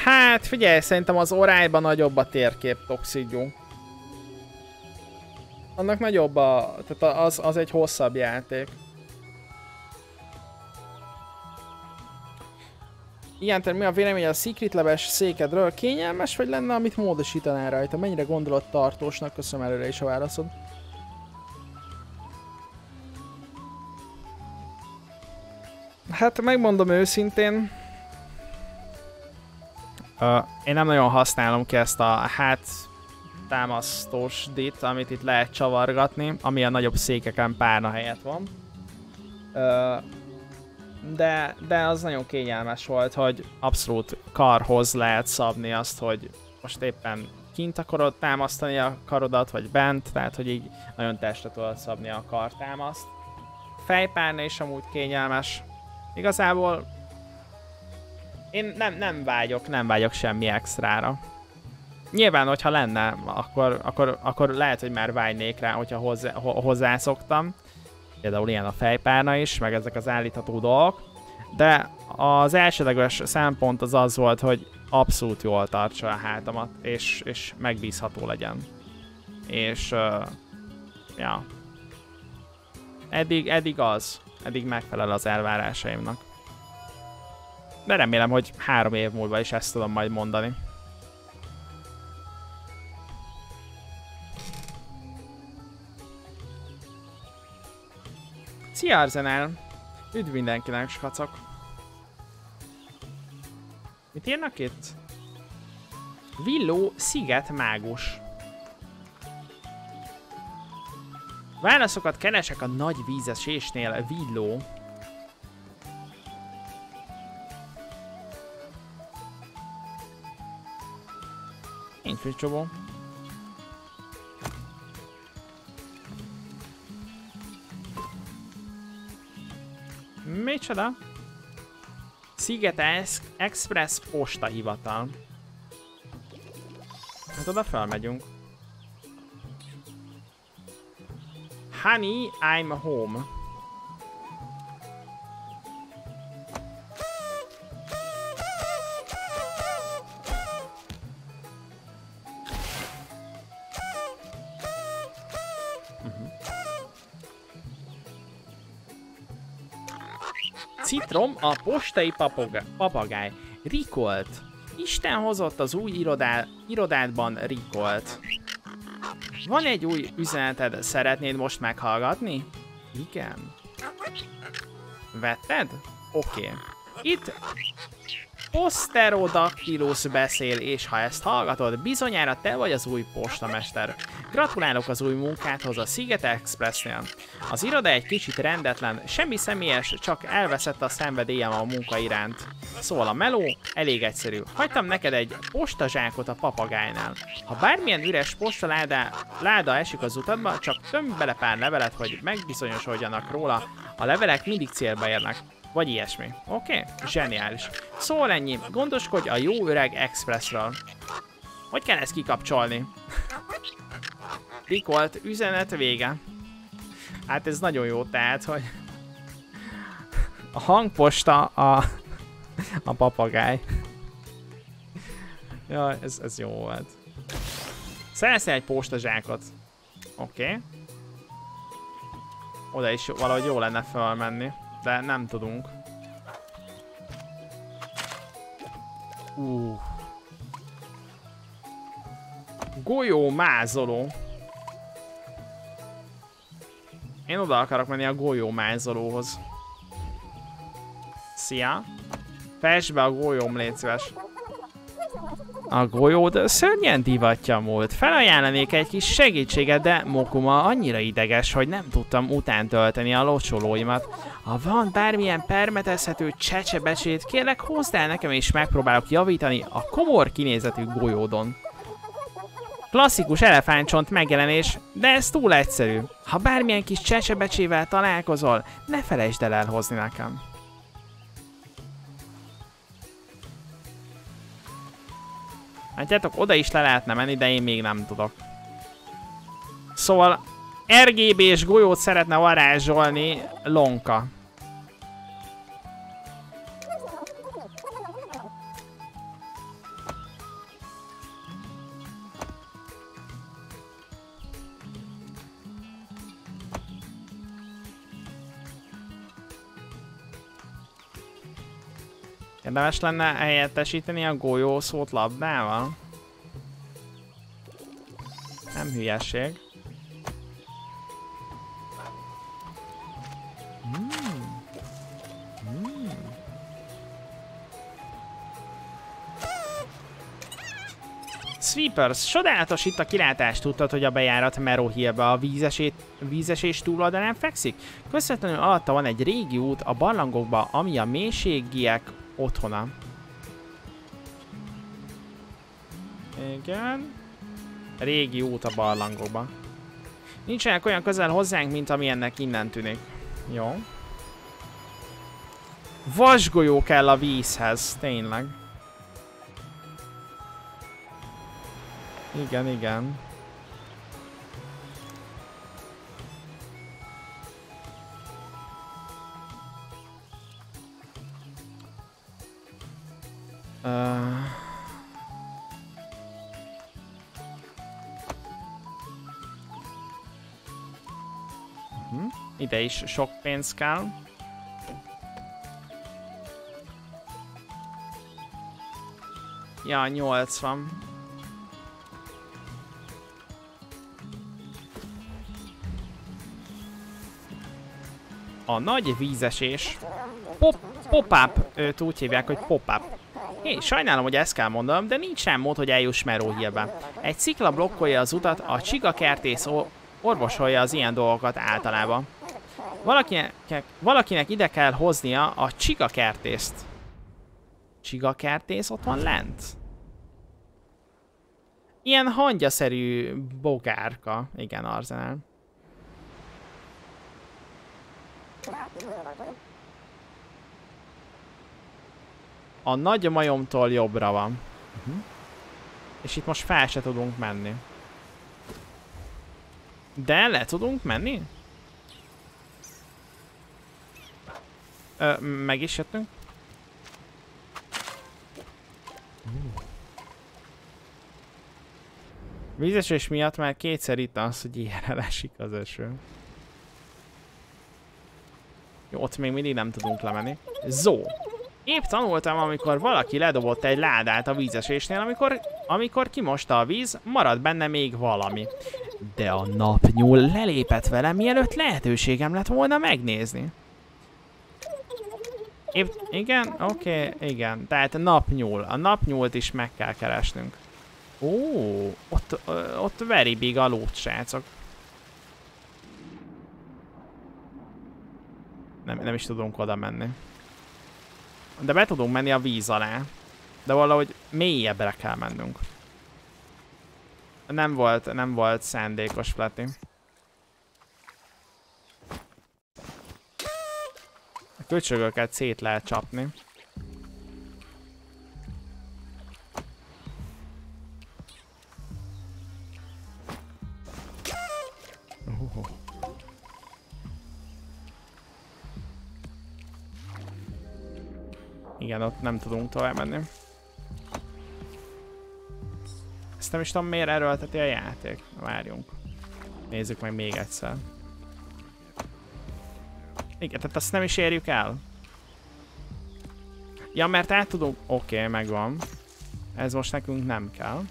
Hát figyelj, szerintem az orályban nagyobb a térkép Toxigyú. Annak nagyobb a... Tehát az, az egy hosszabb játék. Ilyen mi a vélemény a Secret leves székedről? Kényelmes vagy lenne, amit módosítanál rajta? Mennyire tartósnak? Köszönöm előre is a válaszod. Hát megmondom őszintén, Uh, én nem nagyon használom ki ezt a hát támasztós dit, amit itt lehet csavargatni, ami a nagyobb székeken párna helyett van. Uh, de, de az nagyon kényelmes volt, hogy abszolút karhoz lehet szabni azt, hogy most éppen kint akarod támasztani a karodat, vagy bent, tehát hogy így nagyon testre tudod szabni a kartámaszt. Fejpárna is amúgy kényelmes. Igazából én nem, nem vágyok, nem vágyok semmi extrára. Nyilván, hogyha lenne, akkor, akkor, akkor lehet, hogy már vágynék rá, hogyha hozzá, hozzászoktam. Például ilyen a fejpárna is, meg ezek az állítható dolgok. De az elsődleges szempont az az volt, hogy abszolút jól tartsa a hátamat, és, és megbízható legyen. És, uh, ja. Eddig, eddig az. Eddig megfelel az elvárásaimnak. De remélem, hogy három év múlva is ezt tudom majd mondani. Szia Arzenál! Üdv mindenkinek, skacok! Mit írnak itt? Villó sziget mágus. Válaszokat keresek a nagy vízesésnél, Villó. Mit csomó. Micsoda? Sziget Express posta hivatal. Hát oda felmegyünk. Honey, I'm home. Citrom, a postai papoga, papagáj. Rikolt. Isten hozott az új irodá, irodádban Rikolt. Van egy új üzeneted, szeretnéd most meghallgatni? Igen. Vetted? Oké. Okay. Itt... Posterodactylus beszél, és ha ezt hallgatod, bizonyára te vagy az új postamester. Gratulálok az új munkádhoz a Sziget Expressnél. Az iroda egy kicsit rendetlen, semmi személyes, csak elveszett a szenvedélyem a munka iránt. Szóval a meló elég egyszerű. Hagytam neked egy postazsákot a papagájnál. Ha bármilyen üres postaláda láda esik az utadba, csak tömj bele pár levelet, hogy megbizonyosodjanak róla, a levelek mindig célba érnek. Vagy ilyesmi. Oké? Okay? Zseniális. Szóval ennyi. Gondoskodj a jó öreg Expressről. Hogy kell ezt kikapcsolni? Rikolt üzenet vége. Hát ez nagyon jó, tehát, hogy a hangposta a, a papagáj. Ja, ez, ez jó volt. Szereztél egy postazsákot. Oké. Okay. Oda is valahogy jó lenne felmenni de nem tudunk. Uh. Golyó mázoló. Én oda akarok menni a golyó mázolóhoz. Szia! Fest be a golyóm, légy szíves. A golyód szörnyen divatja múlt. Felajánlanék egy kis segítséget, de Mokuma annyira ideges, hogy nem tudtam után tölteni a locsolóimat. Ha van bármilyen permetezhető csecsebecsét, kérlek hozd el nekem és megpróbálok javítani a komor kinézetű golyódon. Klasszikus elefántcsont megjelenés, de ez túl egyszerű. Ha bármilyen kis csecsebecsével találkozol, ne felejtsd el elhozni nekem. Látjátok, oda is le lehetne menni, de én még nem tudok. Szóval RGB-s golyót szeretne varázsolni Lonka. Érdemes lenne helyettesíteni a golyó szót labdával? Nem hülyeség. Hmm. Hmm. Sweepers, csodálatos itt a kilátás. Tudtad, hogy a bejárat Mero Hillbe a vízesét, vízesés túloldalán fekszik? Közvetlenül alatta van egy régi út a barlangokba, ami a mélységiek otthona. Igen. Régi út a barlangokba. Nincsenek olyan közel hozzánk, mint amilyennek innen tűnik. Jó. Vasgolyó kell a vízhez, tényleg. Igen, igen. Is sok pénz kell. Ja, 80. A nagy vízesés. Pop, pop-up, őt úgy hívják, hogy pop-up. Hé, sajnálom, hogy ezt kell mondanom, de nincs sem mód, hogy eljuss Meróhírbe. Egy szikla blokkolja az utat, a csiga kertész orvosolja az ilyen dolgokat általában. Valakinek, valakinek ide kell hoznia a csiga kertészt. Csiga kertész ott van lent? Ilyen hangyaszerű bogárka. Igen, Arzenál. A nagy majomtól jobbra van. Uh -huh. És itt most fel se tudunk menni. De le tudunk menni? Meg is jöttünk? Vízesés miatt már kétszer itt az, hogy ilyen esik az eső. Jó, ott még mindig nem tudunk lemenni. Zó! Épp tanultam, amikor valaki ledobott egy ládát a vízesésnél, amikor, amikor kimosta a víz, marad benne még valami. De a napnyúl lelépett velem, mielőtt lehetőségem lett volna megnézni. Épp, igen, oké, okay, igen. Tehát a napnyúl. A napnyúlt is meg kell keresnünk. Ó, ott, ott very big a lút, srácok. Nem, nem is tudunk oda menni. De be tudunk menni a víz alá. De valahogy mélyebbre kell mennünk. Nem volt, nem volt szándékos Fleti. Köcsögöket szét lehet csapni. Igen, ott nem tudunk tovább menni. Ezt nem is tudom miért erőlteti a játék. Várjunk. Nézzük meg még egyszer. Igen, tehát azt nem is érjük el. Ja, mert át tudunk... Oké, okay, megvan. Ez most nekünk nem kell.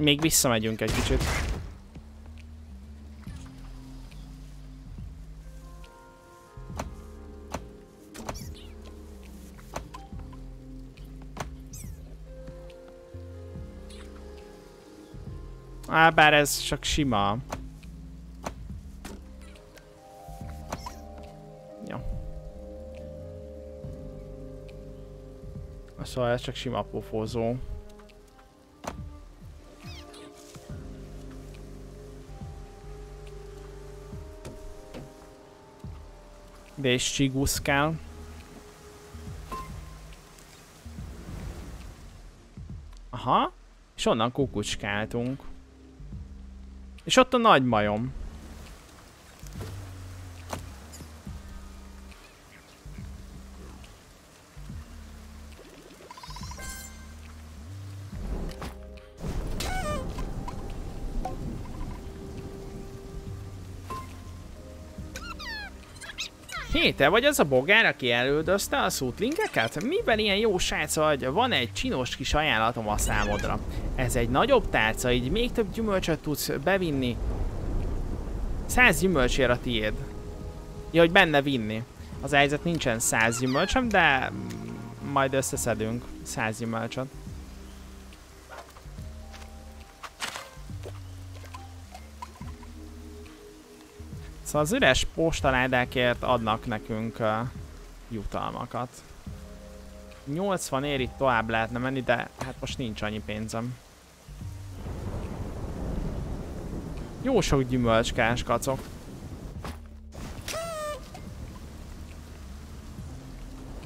Még visszamegyünk egy kicsit. Á, bár ez csak sima. Jó. Szóval ez csak sima pofózó. És csiguszkál. Aha. És onnan kukucskáltunk. És ott a nagy majom. Te vagy az a bogár, aki elődözte a szútlinkeket? Miben ilyen jó srác vagy? Van egy csinos kis ajánlatom a számodra. Ez egy nagyobb tálca, így még több gyümölcsöt tudsz bevinni. Száz gyümölcsér a tiéd. Ja, hogy benne vinni. Az helyzet nincsen száz gyümölcsöm, de majd összeszedünk száz gyümölcsöt. Szóval az üres postaládákért adnak nekünk uh, jutalmakat. 80 ér itt tovább lehetne menni, de hát most nincs annyi pénzem. Jó sok gyümölcskás kacok.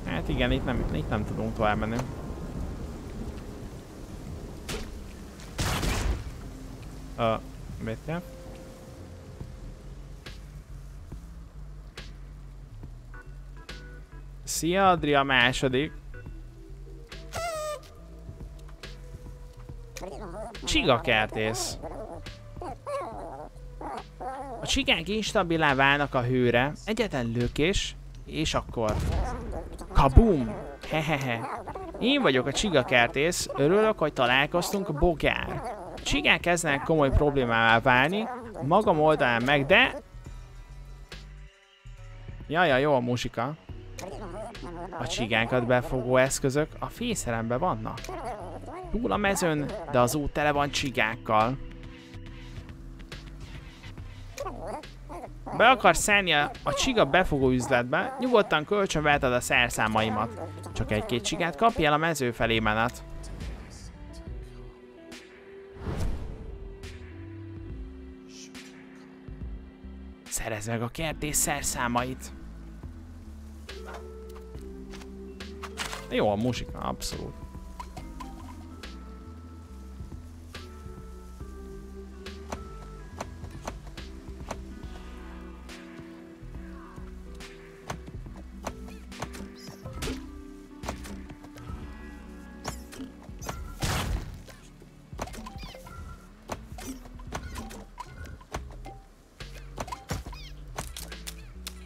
Hát igen, itt nem, itt nem tudunk tovább menni. Ö, mit? Szia, Adria második. Csiga kertész. A csigák instabilá válnak a hőre, egyetlen lökés, és akkor... Kabum! Hehehe. Én vagyok a csiga kertész, örülök, hogy találkoztunk, bogár. A csigák kezdenek komoly problémává válni, magam oldalán meg, de... Jaja, jó a musika. A csigánkat befogó eszközök a fészeremben vannak. Túl a mezőn, de az út tele van csigákkal. Be akarsz szállni a, a csiga befogó üzletbe, nyugodtan kölcsönveheted a szerszámaimat. Csak egy-két csigát kapj a mező felé menet. Szerezd meg a kertész szerszámait. Jó, a musik, abszolút.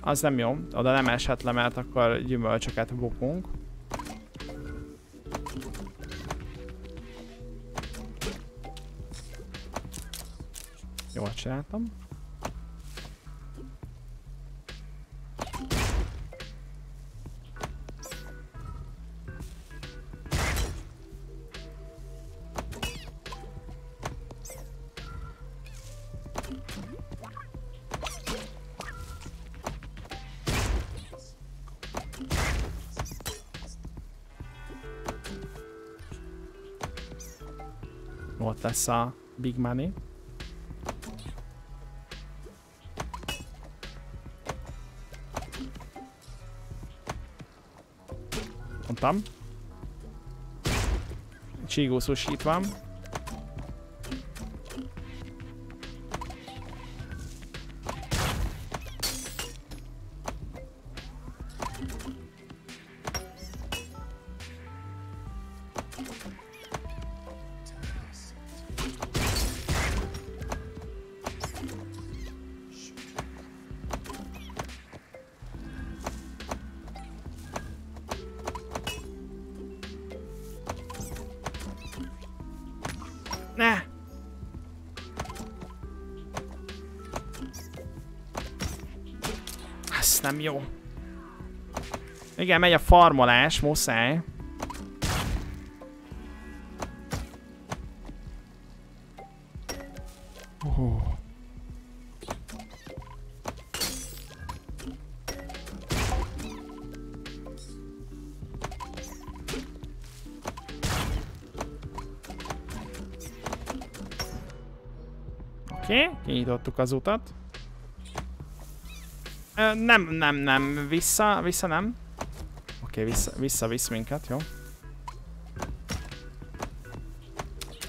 Az nem jó, oda nem eshet le, mert akkor gyümölcsöket bukunk. Jól csináltam. Ott lesz a big money. Mondtam. Csigó Igen, megy a farmolás, muszáj. Oh. Oké, okay, kinyitottuk az utat. Ö, nem, nem, nem, vissza, vissza nem. Okay, vissza visz minket, jó.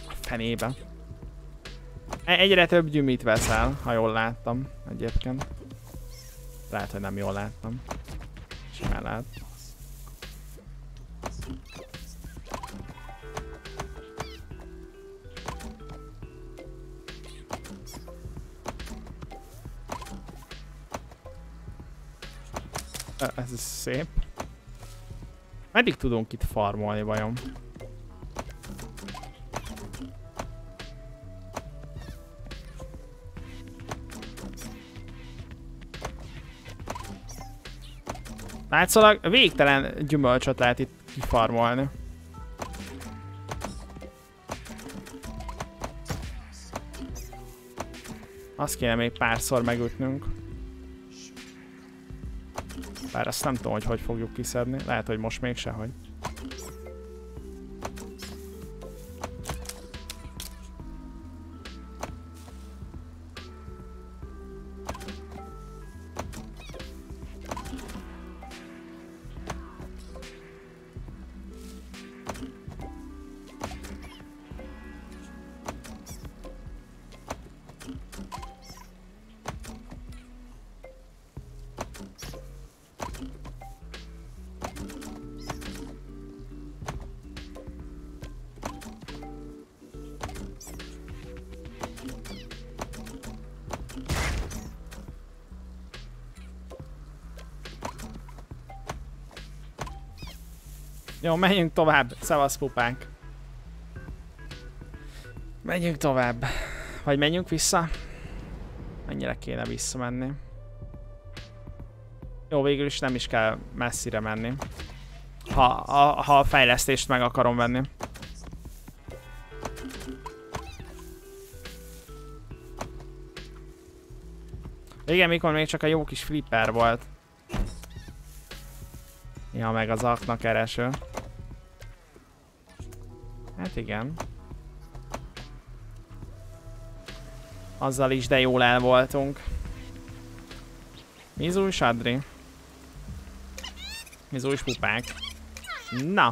A fenébe. E, egyre több gyümit veszel, ha jól láttam egyébként. Lehet, hogy nem jól láttam. Simán lehet. Ez szép. Meddig tudunk itt farmolni vajon? Látszólag végtelen gyümölcsöt lehet itt kifarmolni. Azt kéne még párszor megütnünk. Bár azt nem tudom, hogy hogy fogjuk kiszedni. Lehet, hogy most még sehogy. Jó, menjünk tovább. Szevasz pupánk. Menjünk tovább. Vagy menjünk vissza? Mennyire kéne visszamenni? Jó, végül is nem is kell messzire menni. Ha a, ha a fejlesztést meg akarom venni. Igen, mikor még csak a jó kis flipper volt. Ja, meg az akna kereső. Igen. Azzal is de jól el voltunk. Mizu és Adri. Mizu és pupák. Na.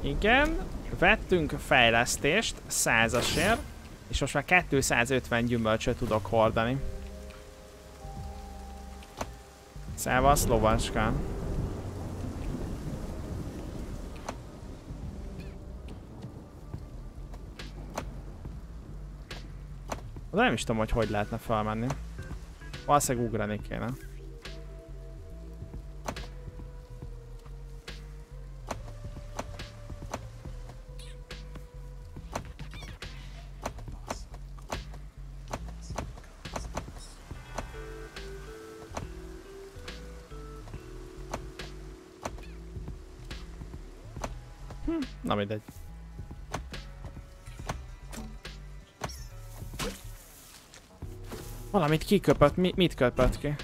Igen. Vettünk fejlesztést százasért. És most már 250 gyümölcsöt tudok hordani. Szevasz, lovacska. Nem is tudom, hogy hogy lehetne felmenni. Valószínűleg ugrani kéne. Valamit kiköpött, mi, mit köpött ki?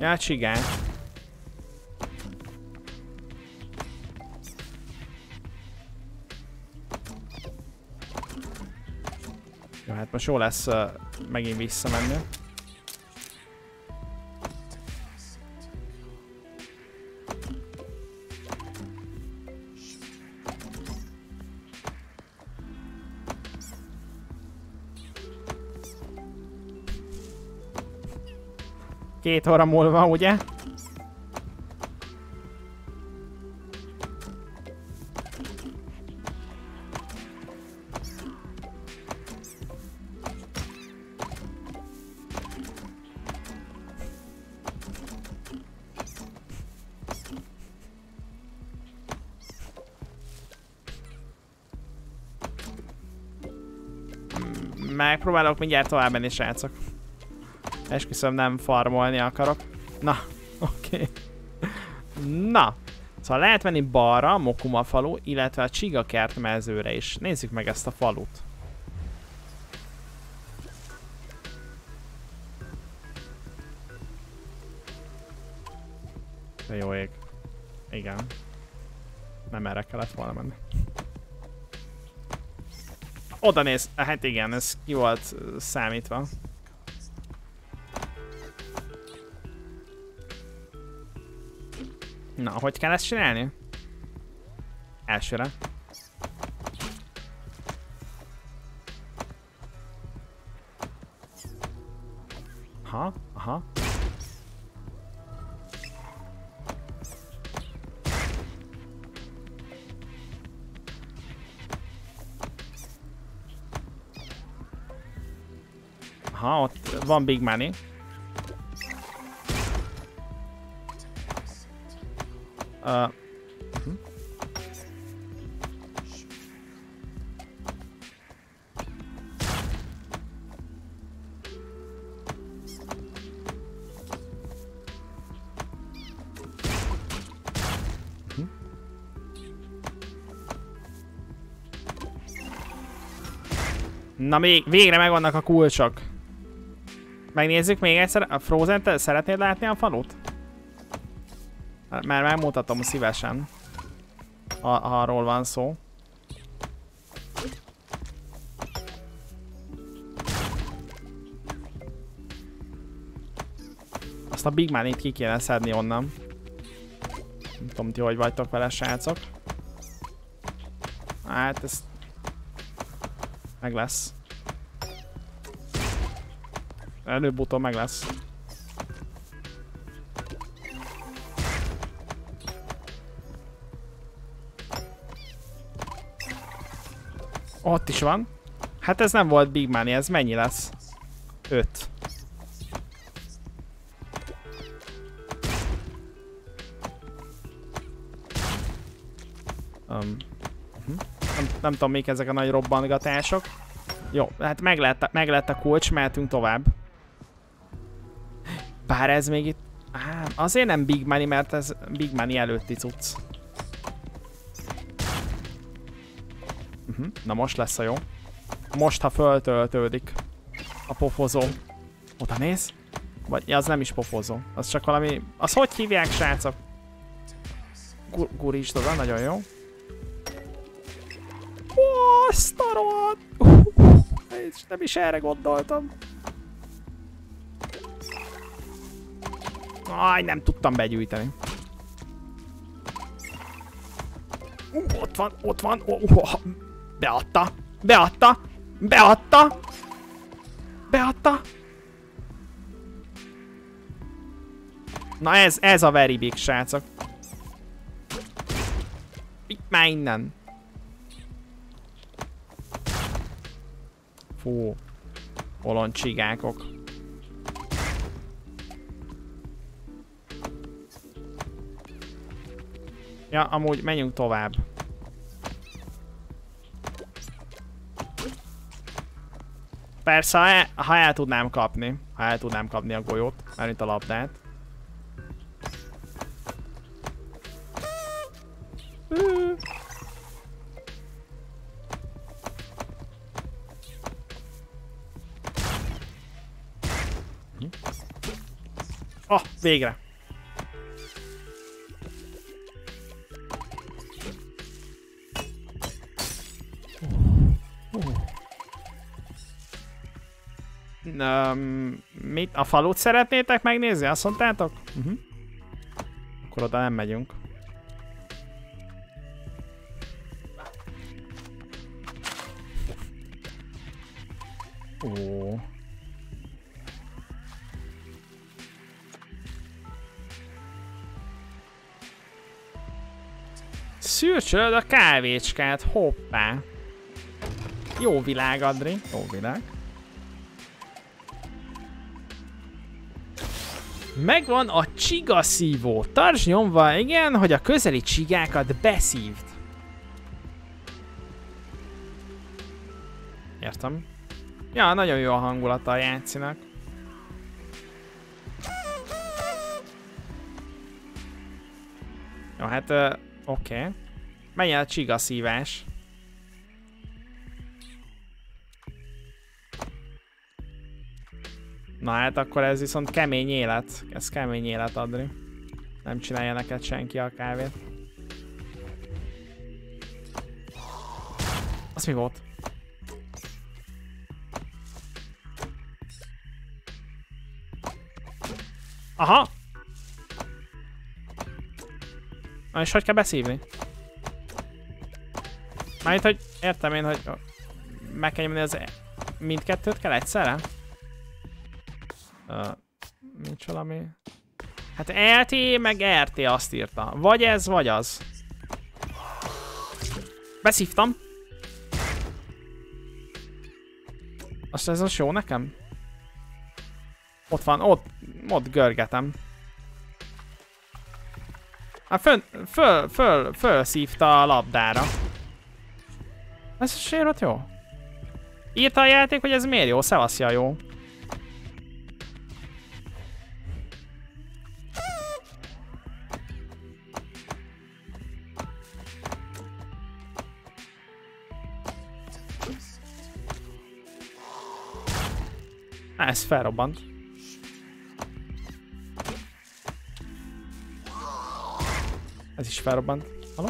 Ja, csigány. Jó, hát most jó lesz uh, megint visszamenni. Két óra múlva, ugye? Megpróbálok mindjárt tovább menni, srácok. Esküszöm nem farmolni akarok. Na, oké. Okay. Na, szóval lehet menni balra, Mokuma falu, illetve a Csiga kert mezőre is. Nézzük meg ezt a falut. De jó ég. Igen. Nem erre kellett volna menni. Oda néz, hát igen, ez ki volt számítva. Na, hogy kell ezt csinálni? Elsőre. Aha, aha. Aha, ott van Big Money. Uh? Na még, végre megvannak a kulcsok. Megnézzük még egyszer. A Frozen-t szeretnéd látni a falut? Már megmutatom szívesen. Ha, arról van szó. Azt a Big Man-it ki kéne szedni onnan. Nem tudom, ti hogy vagytok vele, srácok. Hát ez... Meg lesz. Előbb-utóbb meg lesz. Ott is van. Hát ez nem volt Big Money, ez mennyi lesz? 5. Um, uh -huh. nem, nem tudom, még ezek a nagy robbantgatások. Jó, hát meg lett, meg lett a kulcs, mehetünk tovább. Bár ez még itt... Á, azért nem Big Money, mert ez Big Money előtti cucc. -huh. Na most lesz a jó. Most, ha föltöltődik a pofozó. Oda néz. Vagy ja, az nem is pofozó. Az csak valami... Az hogy hívják, srácok? Gur gurítsd oda, nagyon jó. Ó, rohadt! És nem is erre gondoltam. Aj, nem tudtam begyűjteni. Uh, ott van, ott van. Uh, uh, Beadta. Beadta. Beadta. Beadta. Na ez, ez a very big, srácok. Itt már innen. Fú. Holoncsigákok. Ja, amúgy menjünk tovább. Persze, ha el, ha el tudnám kapni, ha el tudnám kapni a golyót, mert a labdát. Oh, végre. Um, mit? A falut szeretnétek megnézni? Azt mondtátok? Uh -huh. Akkor oda nem megyünk. Ó. Szürcsölöd a kávécskát, hoppá. Jó világ, Adri, jó világ. Megvan a csigaszívó. Tartsd nyomva, igen, hogy a közeli csigákat beszívd. Értem. Ja, nagyon jó a hangulata a játszinak. Jó, hát uh, oké. Okay. Menjen a csigaszívás. Na hát akkor ez viszont kemény élet. Ez kemény élet, Adri. Nem csinálja neked senki a kávét. Az mi volt? Aha! Na és hogy kell beszívni? Mármint, hogy értem én, hogy meg kell nyomni az e- mindkettőt kell egyszerre? Uh, nincs valami... Hát LT meg RT azt írta. Vagy ez, vagy az. Beszívtam. Azt ez most jó nekem? Ott van, ott, ott görgetem. Hát föl, föl, föl, föl szívta a labdára. Ez a sérült jó? Írta a játék, hogy ez miért jó? Szevaszja jó. Ez felrobbant. Ez is felrobbant. Halló?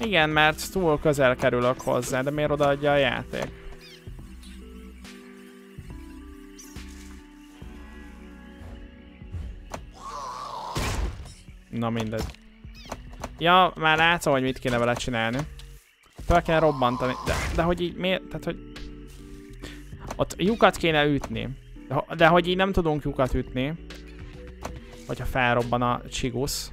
Igen, mert túl közel kerülök hozzá, de miért odaadja a játék? Na mindegy. Ja, már látom, hogy mit kéne vele csinálni. Fel kell robbantani. De, de hogy így miért? Tehát, hogy... Ott lyukat kéne ütni. De, de hogy így nem tudunk lyukat ütni. Hogyha felrobban a csigusz.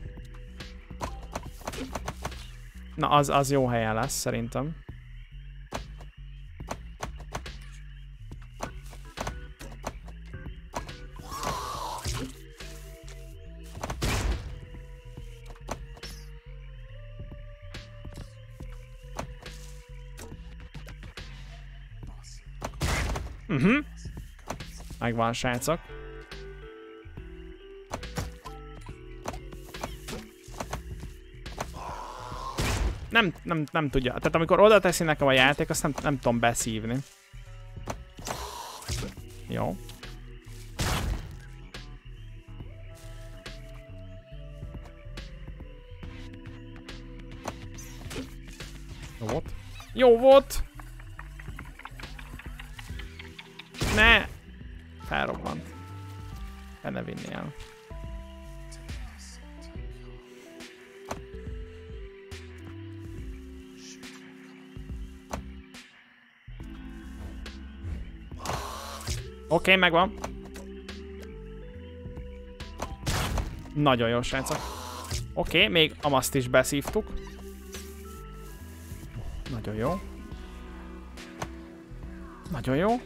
Na, az, az jó helyen lesz, szerintem. Megvan, srácok. Nem, nem, nem tudja. Tehát amikor oda teszi nekem a játék, azt nem, nem tudom beszívni. Jó. Jó volt. Jó volt! Ne! Felrobbant. Benne vinni el. Oké, okay, megvan. Nagyon jó, srácok. Oké, okay, még Amaszt is beszívtuk. Nagyon jó. Nagyon jó.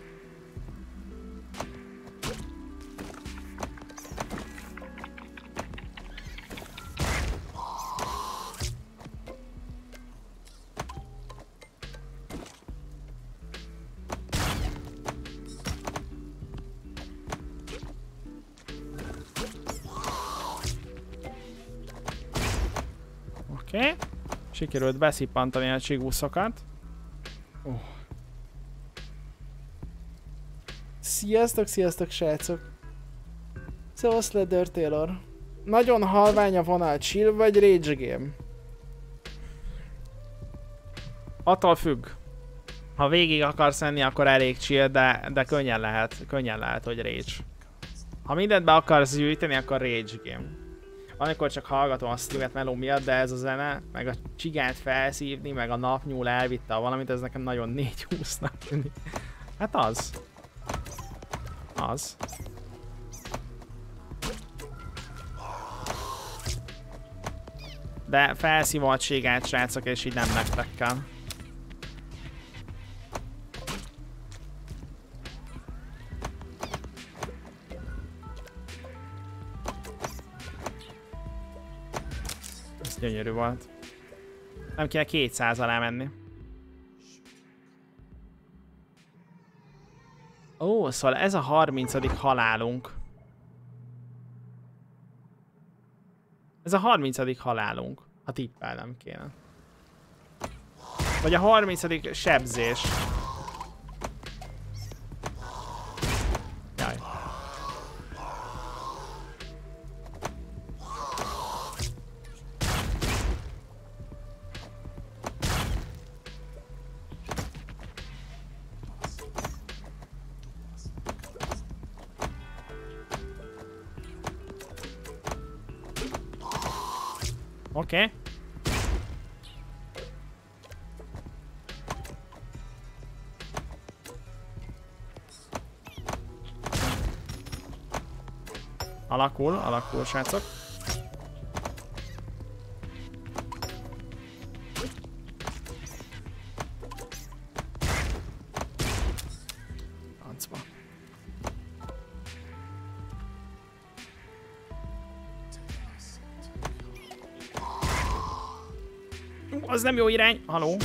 Oké. Okay. Sikerült beszippantani a csiguszokat. Oh. Sziasztok, sziasztok srácok! Szevasz Leather Taylor. Nagyon halvány a vonal, chill vagy rage game? Attól függ. Ha végig akarsz menni, akkor elég chill, de, de könnyen lehet, könnyen lehet, hogy rage. Ha mindent be akarsz gyűjteni, akkor rage game. Amikor csak hallgatom a streamet meló miatt, de ez a zene, meg a csigát felszívni, meg a napnyúl elvitte a valamit, ez nekem nagyon 4-20-nak tűnik. Hát az. Az. De felszívott csigát, srácok, és így nem nektek kell. Gyönyörű volt. Nem kéne 200 alá menni. Ó, szóval ez a 30. halálunk. Ez a 30. halálunk, ha tippelnem kéne. Vagy a 30. sebzés. Alakul, alakul, srácok. Az nem jó irány. Haló?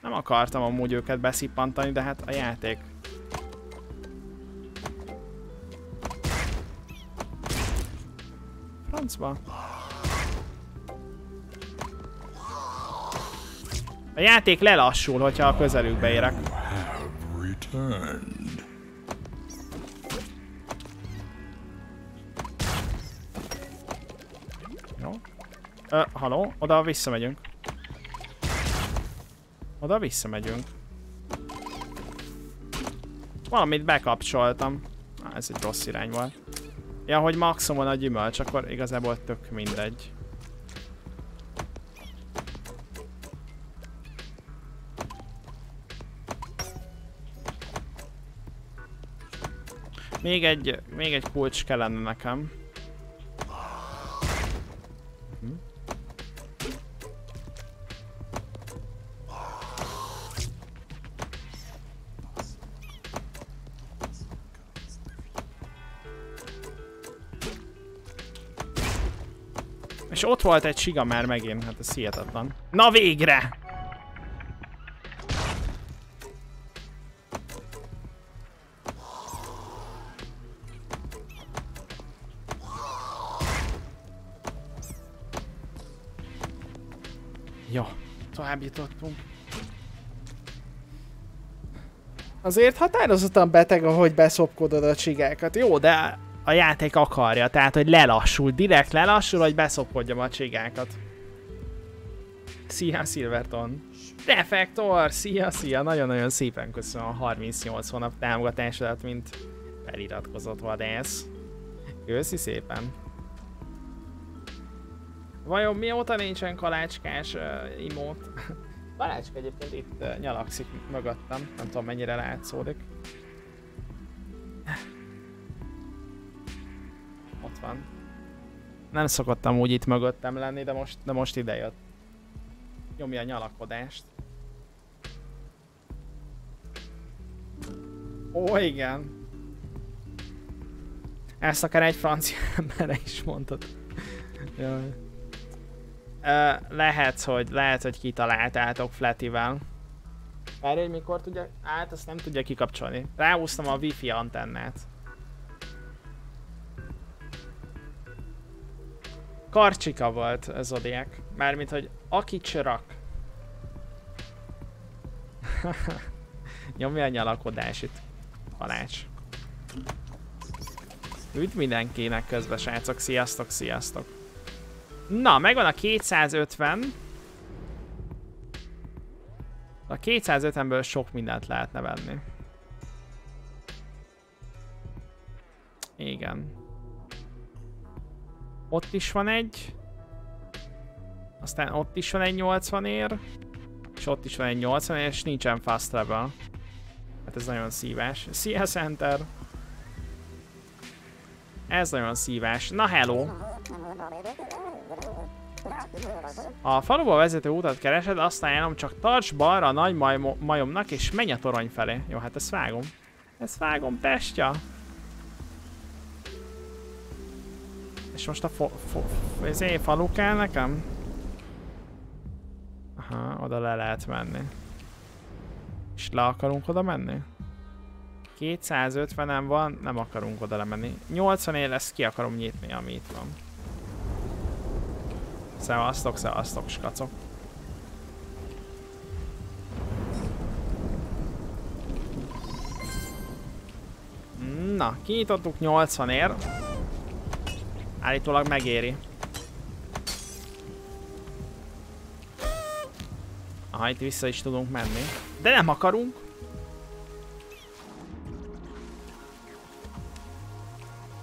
Nem akartam amúgy őket beszippantani, de hát a játék. Francba. A játék lelassul, hogyha a közelükbe érek. Ö, haló? Oda visszamegyünk. Oda visszamegyünk. Valamit bekapcsoltam. Ah, ez egy rossz irány volt. Ja, hogy maximum a gyümölcs, akkor igazából tök mindegy. Még egy, még egy kulcs kellene nekem. És ott volt egy siga már megint, hát ez hihetetlen. Na végre! Jó, tovább jutottunk. Azért határozottan beteg, ahogy beszopkodod a csigákat. Jó, de a játék akarja, tehát hogy lelassul, direkt lelassul, hogy beszopkodjam a csigákat. Szia Silverton! Defektor! Szia, szia! Nagyon-nagyon szépen köszönöm a 38 hónap támogatásodat, mint feliratkozott vadász. Köszi szépen! Vajon mióta nincsen kalácskás uh, imót? Kalácska egyébként itt uh, nyalakszik mögöttem, nem tudom mennyire látszódik. Van. Nem szokottam úgy itt mögöttem lenni, de most, de most ide jött. Nyomja a nyalakodást. Ó, igen. Ezt akár egy francia emberre is mondtad. Jaj. Uh, lehet, hogy, lehet, hogy kitaláltátok Fletivel. Várj, hogy mikor tudja... Hát, azt nem tudja kikapcsolni. Ráhúztam a wifi antennát. Karcsika volt az Zodiac. Mármint, hogy aki csörak. Nyomja a nyalakodás. Halács. Üdv mindenkinek közben, srácok. Sziasztok, sziasztok. Na, megvan a 250. A 250-ből sok mindent lehetne venni. Igen. Ott is van egy. Aztán ott is van egy 80 ér. És ott is van egy 80 ér, és nincsen fast travel. Hát ez nagyon szívás. Szia Center! Ez nagyon szívás. Na hello! A faluba vezető utat keresed, azt ajánlom, csak tarts balra a nagy maj majomnak, és menj a torony felé. Jó, hát ezt vágom. Ezt vágom, testja. És most a fo fo falu kell nekem? Aha, oda le lehet menni. És le akarunk oda menni? 250-en van, nem akarunk oda lemenni. 80 él lesz, ki akarom nyitni, ami itt van. Szevasztok, szevasztok, skacok. Na, kinyitottuk 80 ér. Állítólag megéri. Aha, itt vissza is tudunk menni. De nem akarunk.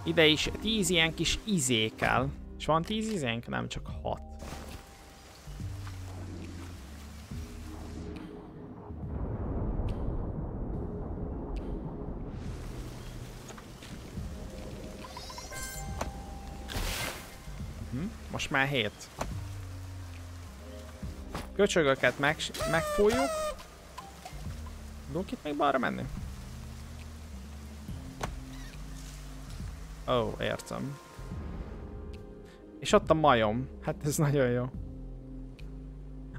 Ide is 10 ilyen kis izé kell. És van 10 izénk? Nem, csak 6. Most már 7. Köcsögöket meg, megfújjuk. Tudunk itt még balra menni? Ó, oh, értem. És ott a majom. Hát ez nagyon jó.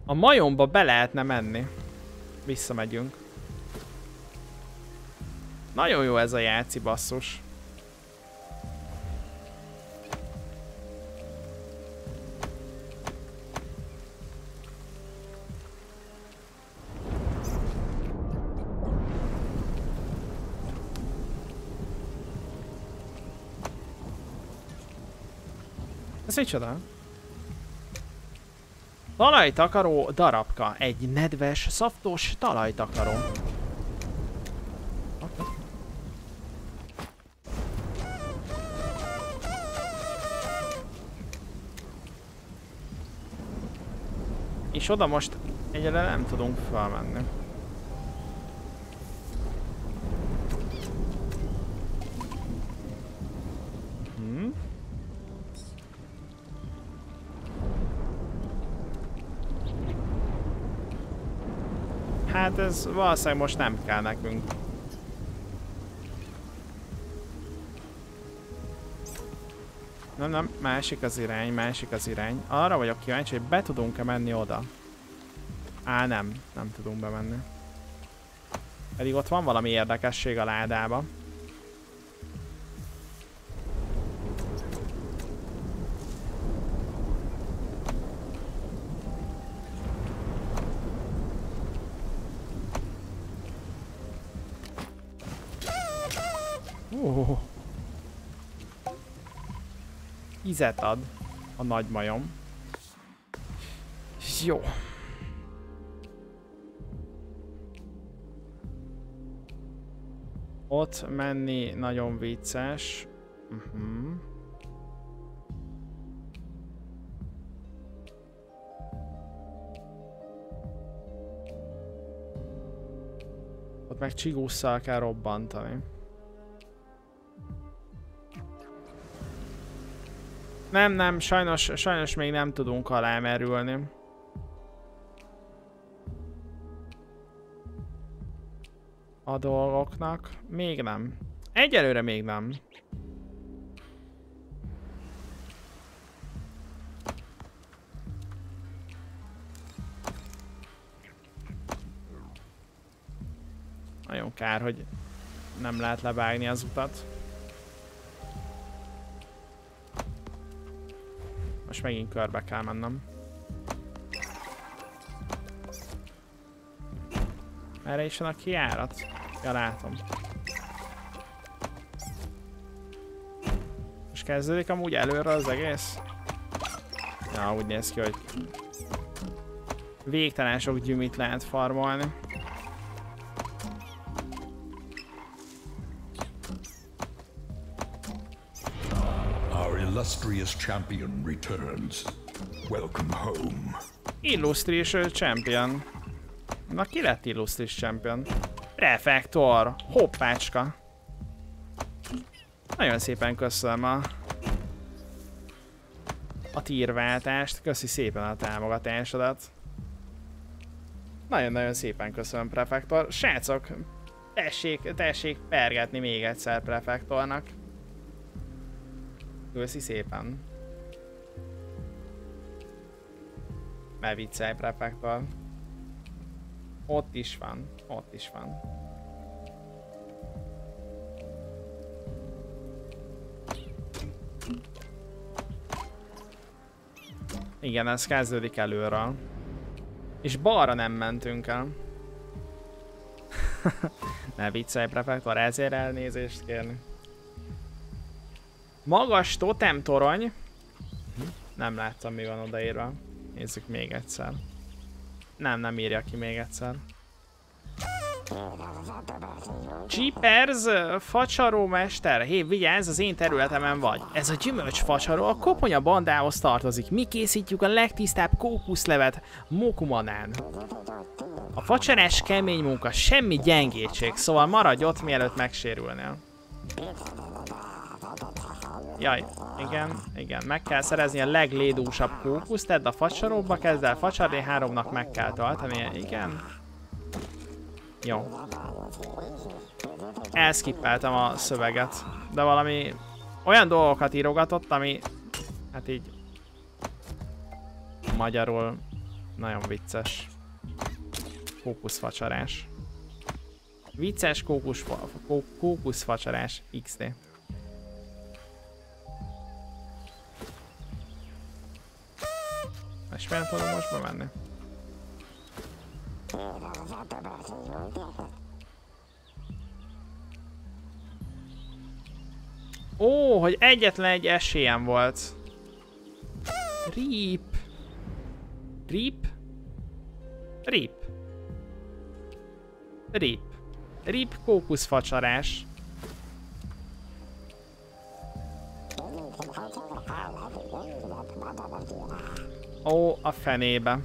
A majomba be lehetne menni. Visszamegyünk. Nagyon jó ez a játszi basszus. Ez micsoda? Talajtakaró darabka. Egy nedves, szaftos talajtakaró. És oda most egyre nem tudunk felmenni. Ez valószínűleg most nem kell nekünk. Nem, nem, másik az irány, másik az irány. Arra vagyok kíváncsi, hogy be tudunk-e menni oda. Á, nem, nem tudunk bemenni. Pedig ott van valami érdekesség a ládába. Ízet ad a nagy majom. Jó. Ott menni nagyon vicces. Uh -huh. Ott meg csigusszal kell robbantani. Nem, nem, sajnos, sajnos még nem tudunk alámerülni. A dolgoknak. Még nem. Egyelőre még nem. Nagyon kár, hogy nem lehet levágni az utat. Most megint körbe kell mennem. Erre is van a kiárat? Ja, látom. Most kezdődik amúgy előre az egész? Ja, úgy néz ki, hogy végtelen sok gyümit lehet farmolni. Illustrious champion returns. Welcome home. Illustrious Champion. Na ki lett Illustrious Champion? Prefektor. Hoppácska. Nagyon szépen köszönöm a a tírváltást. Köszi szépen a támogatásodat. Nagyon-nagyon szépen köszönöm Prefektor. Srácok, tessék, tessék pergetni még egyszer Prefektornak. Köszi szépen. Ne viccelj, Prefektor. Ott is van, ott is van. Igen, ez kezdődik előről. És balra nem mentünk el. ne viccelj, prefektor, ezért elnézést kérni. Magas totem torony. Nem láttam, mi van odaírva. Nézzük még egyszer. Nem, nem írja ki még egyszer. Jeepers, facsaró mester. Hé, vigyázz, az én területemen vagy. Ez a gyümölcs facsaró a koponya bandához tartozik. Mi készítjük a legtisztább kókuszlevet Mokumanán. A facsarás kemény munka, semmi gyengétség, szóval maradj ott, mielőtt megsérülnél. Jaj, igen, igen, meg kell szerezni a leglédúsabb kókuszt, tedd a facsaróba, kezd el facsarni, háromnak meg kell tartani, igen. Jó. Elskippeltem a szöveget, de valami olyan dolgokat írogatott, ami hát így magyarul nagyon vicces. Kókuszfacsarás. Vicces kókusz, kókuszfacsarás XD. És miért tudom most bemenni? Ó, hogy egyetlen egy esélyem volt. Rip. Rip? Rip. Rip. Rip kókuszfacsarás. Ó, a fenébe.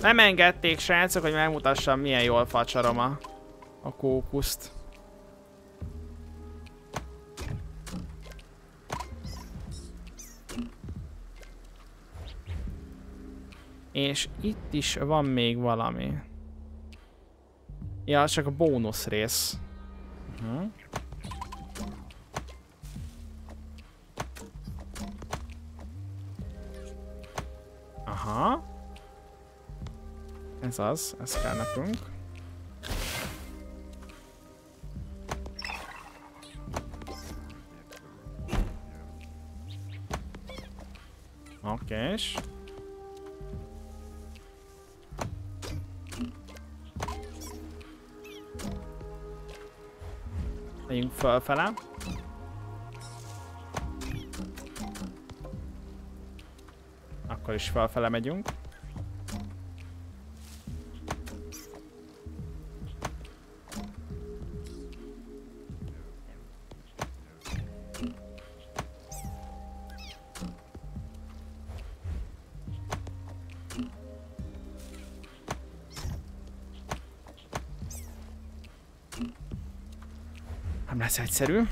Nem engedték srácok, hogy megmutassam milyen jól facsarom a, a kókuszt. És itt is van még valami. Ja, csak a bónusz rész. Uh -huh. Aha. Ez az, ez kell nekünk. Oké, és... Megyünk fölfele. Akkor is felfele megyünk. Nem lesz egyszerű.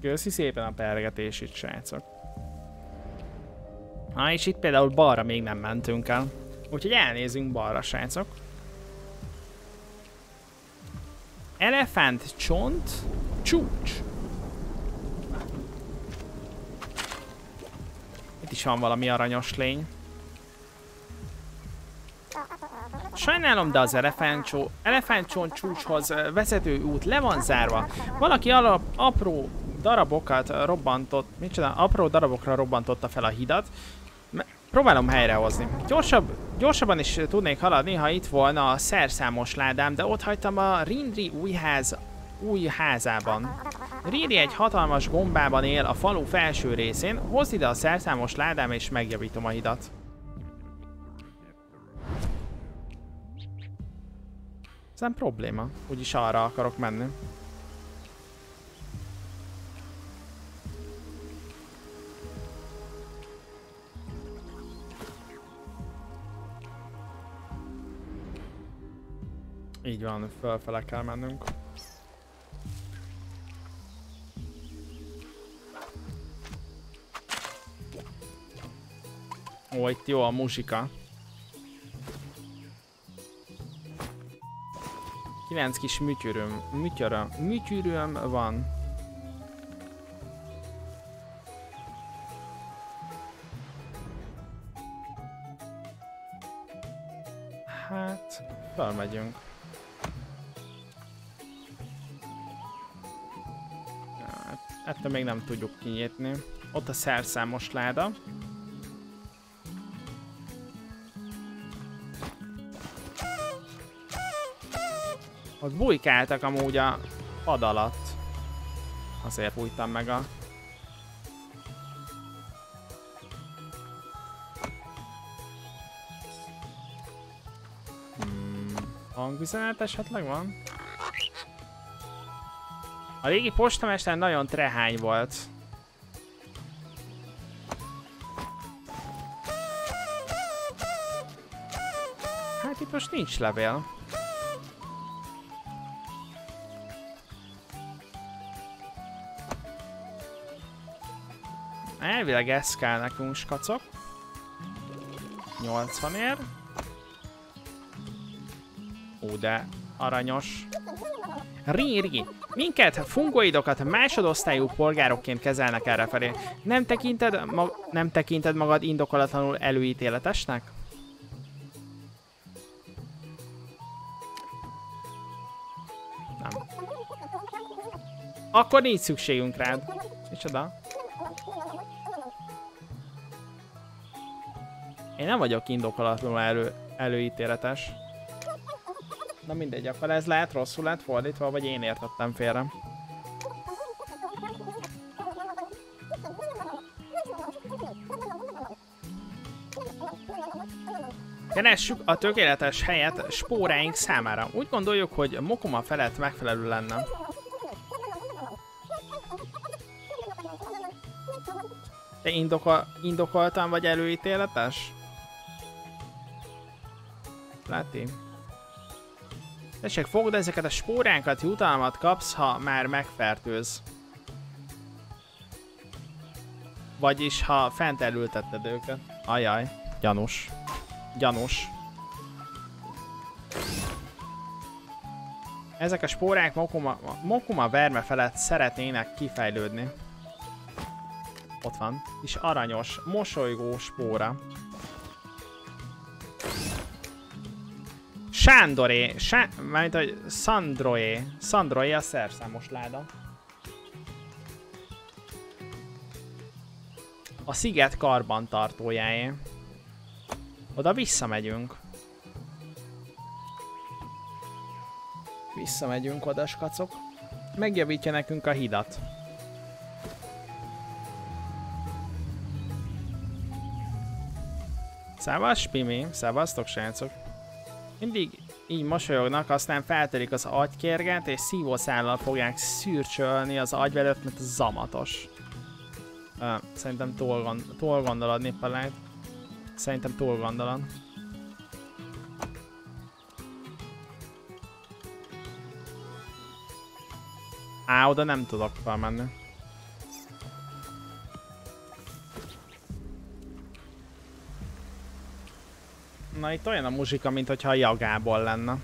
Köszi szépen a pergetés itt, srácok. Ha, és itt például balra még nem mentünk el. Úgyhogy elnézünk balra, srácok. Elefánt csont csúcs. Itt is van valami aranyos lény. Sajnálom, de az elefántcsont csúcshoz vezető út le van zárva. Valaki alap, apró darabokat robbantott, micsoda, apró darabokra robbantotta fel a hidat. Próbálom helyrehozni. Gyorsabb, gyorsabban is tudnék haladni, ha itt volna a szerszámos ládám, de ott hagytam a Rindri új ház új házában. Riri egy hatalmas gombában él a falu felső részén, hozd ide a szerszámos ládám és megjavítom a hidat. Ez nem probléma, úgyis arra akarok menni. Így van, fölfele kell mennünk. Ó, itt jó a muzsika. 9 kis műtyüröm, műtyüröm, műtyüröm van. Hát, felmegyünk. Ettől még nem tudjuk kinyitni. Ott a szerszámos láda. Ott bujkáltak amúgy a pad alatt. Azért bújtam meg a... Hmm, hangüzenet esetleg van? A régi postamester nagyon trehány volt. Hát itt most nincs levél. Elvileg ez kell nekünk, skacok. 80 ér. Ó, de aranyos. Riri, minket, fungoidokat másodosztályú polgárokként kezelnek errefelé. Nem tekinted, mag nem tekinted magad indokolatlanul előítéletesnek? Nem. Akkor nincs szükségünk rád. Micsoda? Én nem vagyok indokolatlanul elő, előítéletes. Na mindegy, akkor ez lehet rosszul lett fordítva, vagy én értettem félre. Keressük a tökéletes helyet spóráink számára. Úgy gondoljuk, hogy Mokoma felett megfelelő lenne. Te indokol, indokoltan vagy előítéletes? Láti? Tessék, fogd ezeket a spóránkat, jutalmat kapsz, ha már megfertőz. Vagyis, ha fent elültetted őket. Ajaj, gyanús. Gyanús. Ezek a spórák Mokuma, Mokuma verme felett szeretnének kifejlődni. Ott van. És aranyos, mosolygó spóra. Sándoré, Sá... Mármint, hogy Sandroé. Sandroé a szerszámos láda. A sziget karbantartójáé. Oda visszamegyünk. Visszamegyünk oda, skacok. Megjavítja nekünk a hidat. Szevasz, Pimi. Szevasztok, srácok. Mindig így mosolyognak, aztán feltelik az agykérget, és szívószállal fogják szürcsölni az agyvelőt, mert zamatos. Uh, szerintem túl, gond túl gondolod, Nippalite. Szerintem túl gondolod. Á, oda nem tudok felmenni. Na itt olyan a muzsika, mint hogyha a jagából lenne.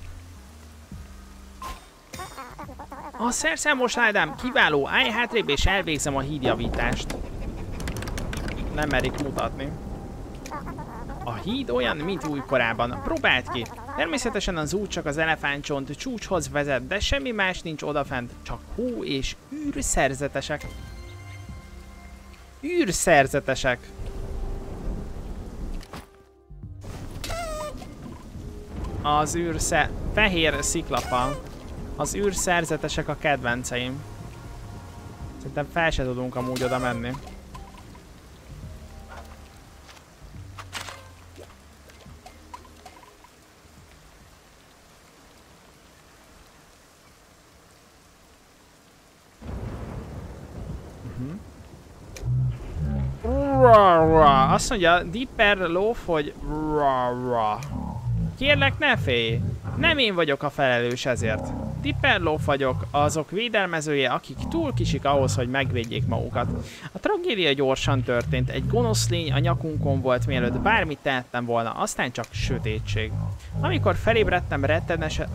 A szerszámos ládám, kiváló, állj hátrébb és elvégzem a hídjavítást. nem merik mutatni. A híd olyan, mint újkorában. Próbáld ki! Természetesen az út csak az elefántcsont csúcshoz vezet, de semmi más nincs odafent, csak hó és űrszerzetesek. Űrszerzetesek. Az űrsze... Fehér sziklapa. Az űrszerzetesek a kedvenceim. Szerintem fel se tudunk amúgy oda menni. Azt mondja, Dipper Loaf, hogy Kérlek, ne félj! Nem én vagyok a felelős ezért. Tipperló vagyok, azok védelmezője, akik túl kisik ahhoz, hogy megvédjék magukat. A tragédia gyorsan történt, egy gonosz lény a nyakunkon volt, mielőtt bármit tehettem volna, aztán csak sötétség. Amikor felébredtem,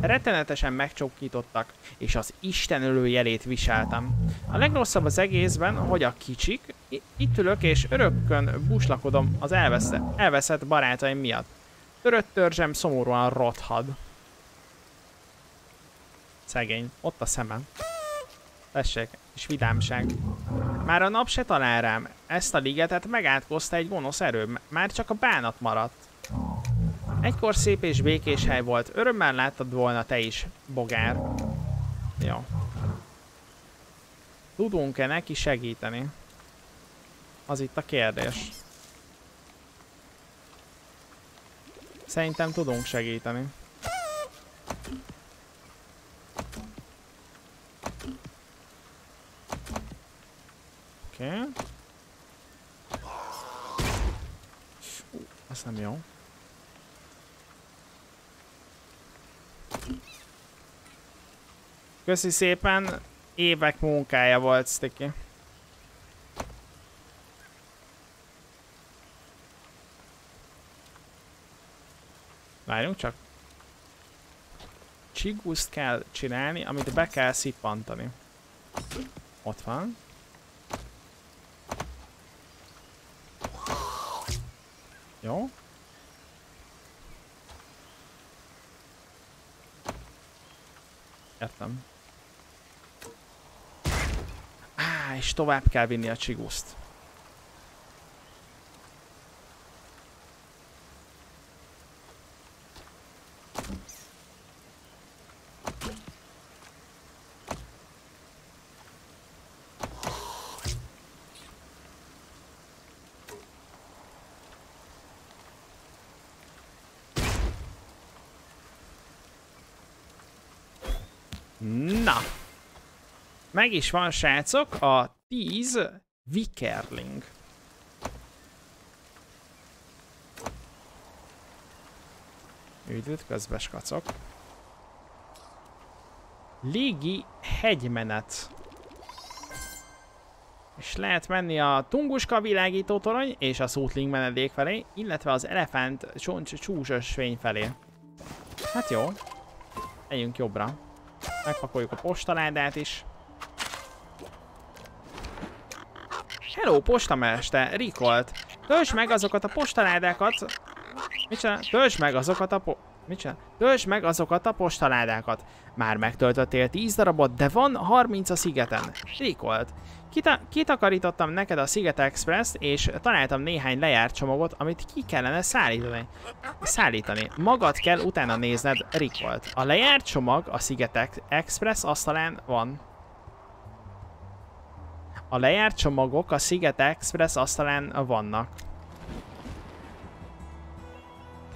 rettenetesen megcsókítottak, és az Isten jelét viseltem. A legrosszabb az egészben, hogy a kicsik, itt ülök és örökkön buslakodom az elveszett, elveszett barátaim miatt. Törött törzsem szomorúan rothad. Szegény. Ott a szemem. Tessék, és vidámság. Már a nap se talál rám. Ezt a ligetet megátkozta egy gonosz erő. Már csak a bánat maradt. Egykor szép és békés hely volt. Örömmel láttad volna te is, bogár. Jó. Tudunk-e neki segíteni? Az itt a kérdés. Szerintem tudunk segíteni. Oké. Okay. Az nem jó. Köszi szépen, évek munkája volt, Sticky. Várjunk csak. Csiguszt kell csinálni, amit be kell szippantani. Ott van. Jó. Értem. Á, és tovább kell vinni a csiguszt. Meg is van, srácok, a 10 Vikerling. Üdvöt, közbes kacok. Légi hegymenet. És lehet menni a Tunguska világító torony és a Szótling menedék felé, illetve az Elefánt csoncs csúcsos fény felé. Hát jó. Megyünk jobbra. Megpakoljuk a postaládát is. Hello, postameste, Rikolt. Töltsd meg azokat a postaládákat. Mit csinál? Töltsd meg azokat a po... Mit csinál? Töltsd meg azokat a postaládákat. Már megtöltöttél 10 darabot, de van 30 a szigeten. Rikolt. Kita kitakarítottam neked a Sziget Express-t, és találtam néhány lejárt csomagot, amit ki kellene szállítani. Szállítani. Magad kell utána nézned, Rikolt. A lejárt csomag a Sziget Express asztalán van. A lejárt csomagok a Sziget Express asztalán vannak.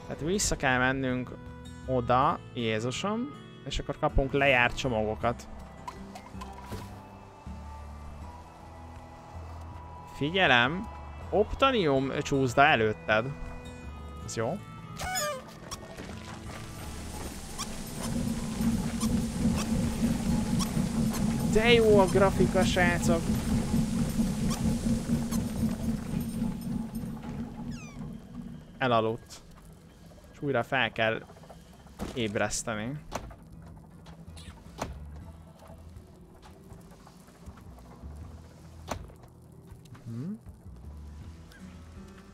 Tehát vissza kell mennünk oda, Jézusom, és akkor kapunk lejárt csomagokat. Figyelem, Optanium csúszda előtted. Ez jó. De jó a grafika, srácok! Elaludt. És újra fel kell ébreszteni. Hmm.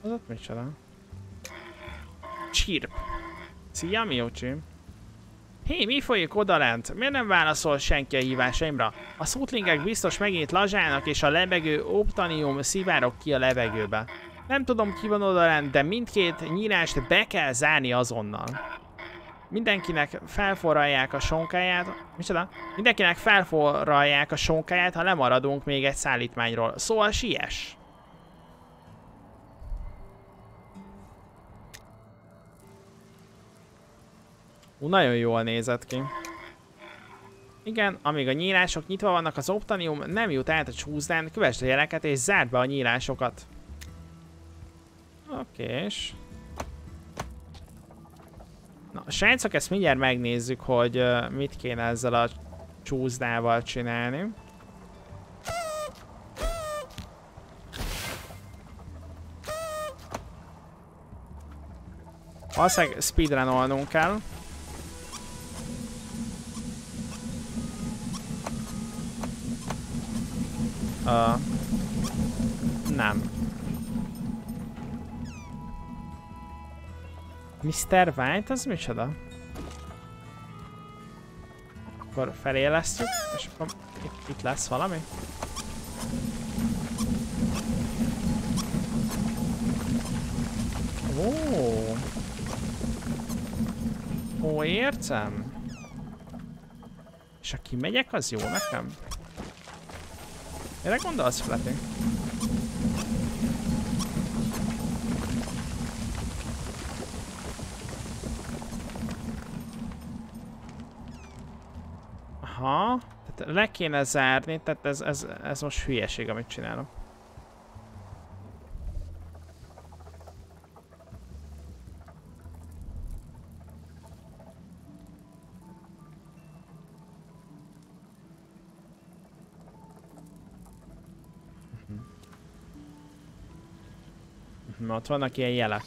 Az ott micsoda? Csirp. Szia, Miocsi. Hé, mi folyik odalent? Miért nem válaszol senki a hívásaimra? A szótlingek biztos megint lazsának, és a lebegő optanium szivárok ki a levegőbe. Nem tudom ki van odalent, de mindkét nyílást be kell zárni azonnal. Mindenkinek felforralják a sonkáját. Micsoda? Mindenkinek felforralják a sonkáját, ha lemaradunk még egy szállítmányról. Szóval siess! Ú, nagyon jól nézett ki. Igen, amíg a nyílások nyitva vannak, az Optanium nem jut át a csúszdán, kövesd a jeleket és zárd be a nyílásokat. Oké, és... Na, srácok, ezt mindjárt megnézzük, hogy uh, mit kéne ezzel a csúszdával csinálni. Valószínűleg speedrunolnunk kell. Uh, nem. Mr. White, az micsoda? Akkor felélesztjük, és akkor itt, itt lesz valami? Ó. Ó, értem. És aki megyek, az jó nekem? Mire gondolsz, Flappy? Le kéne zárni, tehát ez, ez, ez most hülyeség, amit csinálok. Ott vannak ilyen jelek.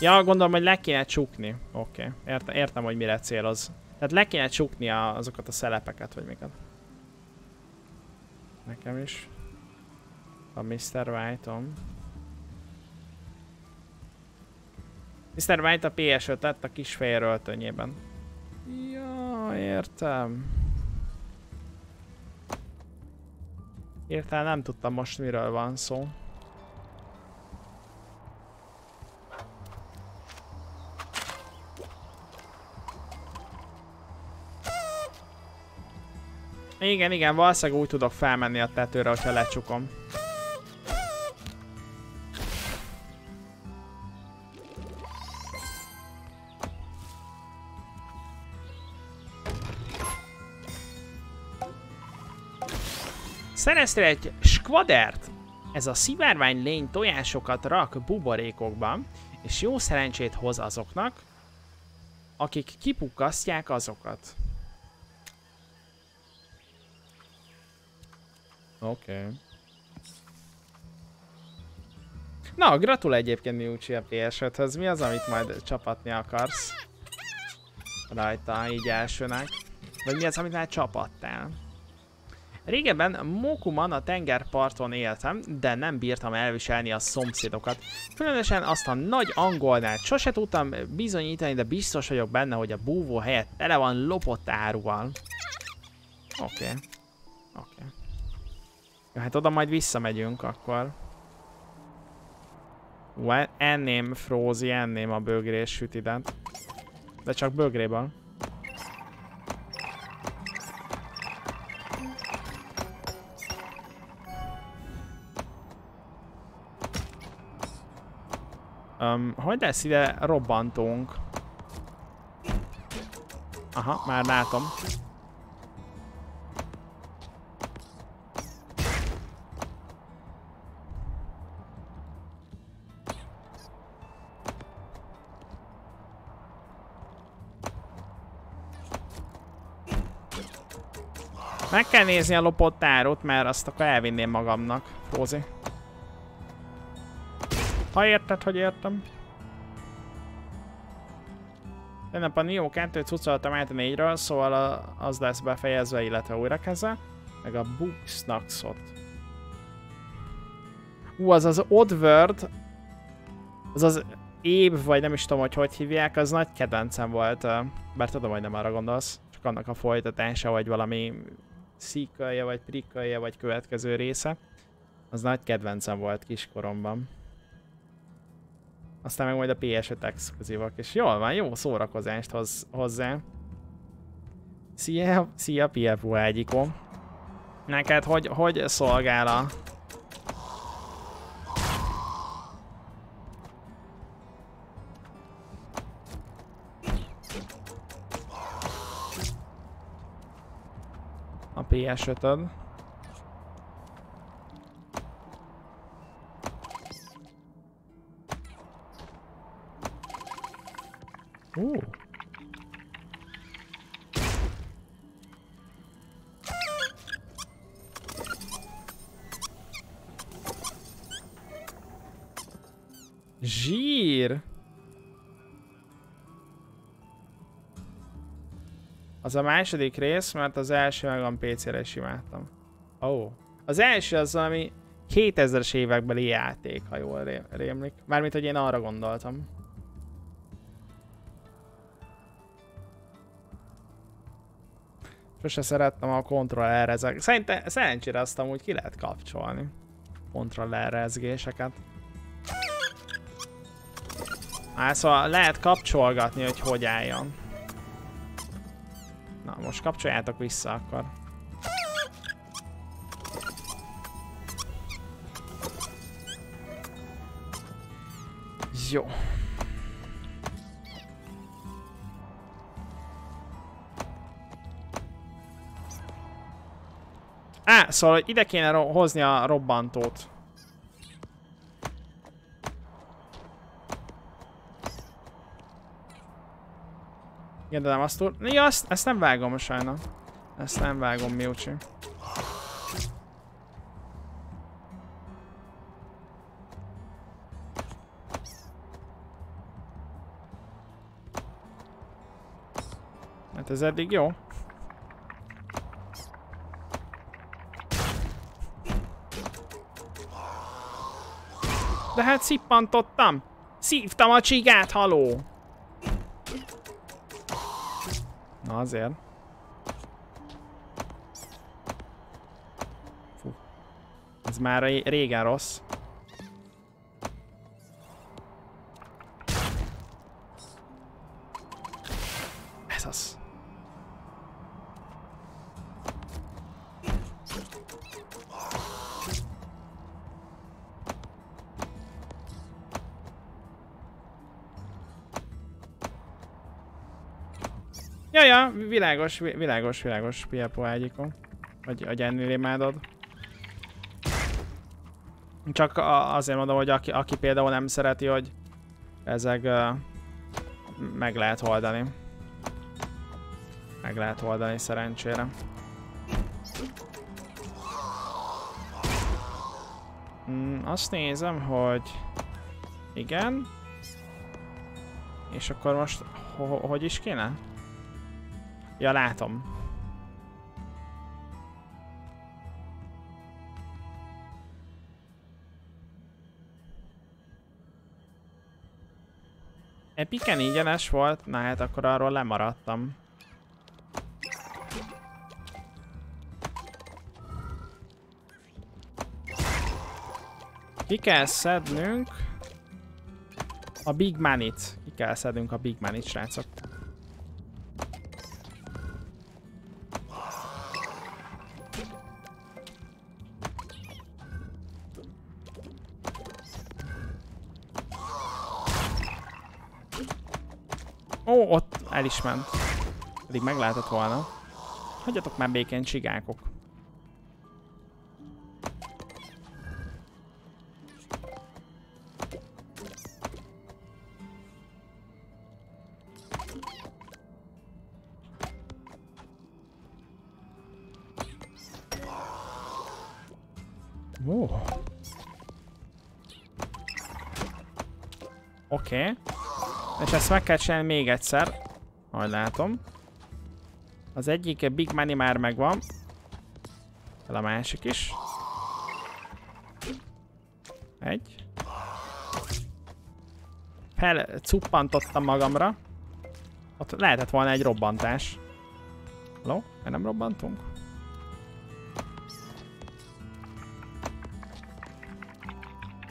Ja, gondolom, hogy le kéne csukni. Oké, okay. értem, értem, hogy mire céloz. Tehát le kéne csukni a, azokat a szelepeket, vagy miket. Nekem is. A Mr. White-om. Mr. White a PS5-et a kis fehér öltönyében. Ja, értem. Értem, nem tudtam most miről van szó. Igen, igen, valószínűleg úgy tudok felmenni a tetőre, hogyha lecsukom. Szereztél egy skvadert? Ez a szivárvány lény tojásokat rak buborékokba, és jó szerencsét hoz azoknak, akik kipukkasztják azokat. Oké. Okay. Na, gratul egyébként Miucci a ps Mi az, amit majd csapatni akarsz? Rajta, így elsőnek. Vagy mi az, amit már csapattál? Régebben Mokuman a tengerparton éltem, de nem bírtam elviselni a szomszédokat. Különösen azt a nagy angolnát sose tudtam bizonyítani, de biztos vagyok benne, hogy a búvó helyett tele van lopott áruval. Oké. Okay. Oké. Okay. Ja, hát oda majd visszamegyünk akkor. Ú, enném Frózi, enném a bögrés sütidet. De csak bögrében. Um, hogy lesz ide robbantunk? Aha, már látom. Kell nézni a lopott árut, mert azt akkor elvinném magamnak, Frózi. Ha érted, hogy értem. Tegnap a Nio 2 cuccoltam át a 4-ről, szóval a, az lesz befejezve, illetve újra kezdve. Meg a Booksnaxot. Ú, az az Oddworld. Az az év, vagy nem is tudom, hogy hogy hívják, az nagy kedvencem volt. Bár tudom, hogy nem arra gondolsz. Csak annak a folytatása, vagy valami sequelje, vagy prequelje, vagy következő része. Az nagy kedvencem volt kiskoromban. Aztán meg majd a PS5 exkluzívak, és jól van, jó szórakozást hoz, hozzá. Szia, szia PFU egyikó. Neked hogy, hogy szolgál a... A PS5-öd? Ó. Az a második rész, mert az első meg a PC-re is imádtam. Ó. Oh. Az első az valami 2000-es évekbeli játék, ha jól ré- rémlik. Mármint, hogy én arra gondoltam. Sose szerettem a kontroller ezek. Szerintem szerencsére azt amúgy ki lehet kapcsolni. Kontroller rezgéseket. Hát szóval lehet kapcsolgatni, hogy hogy álljon. Na, most kapcsoljátok vissza akkor. Jó. Á, szóval ide kéne hozni a robbantót. Igen, de nem azt tud... Ja, azt, ezt nem vágom sajna. Ezt nem vágom, Miucsi. Hát ez eddig jó. De hát szippantottam! Szívtam a csigát, haló! Na azért. Fú. Ez már ré- régen rossz. Világos, vi- világos, világos, Piapo ágyikon. Vagy a ennél imádod. Csak azért mondom, hogy aki, aki például nem szereti, hogy ezek uh, meg lehet oldani. Meg lehet oldani szerencsére. Mm, azt nézem, hogy igen. És akkor most ho- hogy is kéne? Ja, látom. Epiken ingyenes volt? Na hát akkor arról lemaradtam. Ki kell szednünk a Big Money-t. Ki kell szednünk a Big Money-t, srácok. El is ment. Pedig meg lehetett volna. Hagyjatok már békén, csigákok. Ó. Oké. Okay. És ezt meg kell csinálni még egyszer. Ahogy látom. Az egyik Big Money már megvan. Fel a másik is. Egy. felcuppantottam magamra. Ott lehetett volna egy robbantás. Hello? Miért nem robbantunk?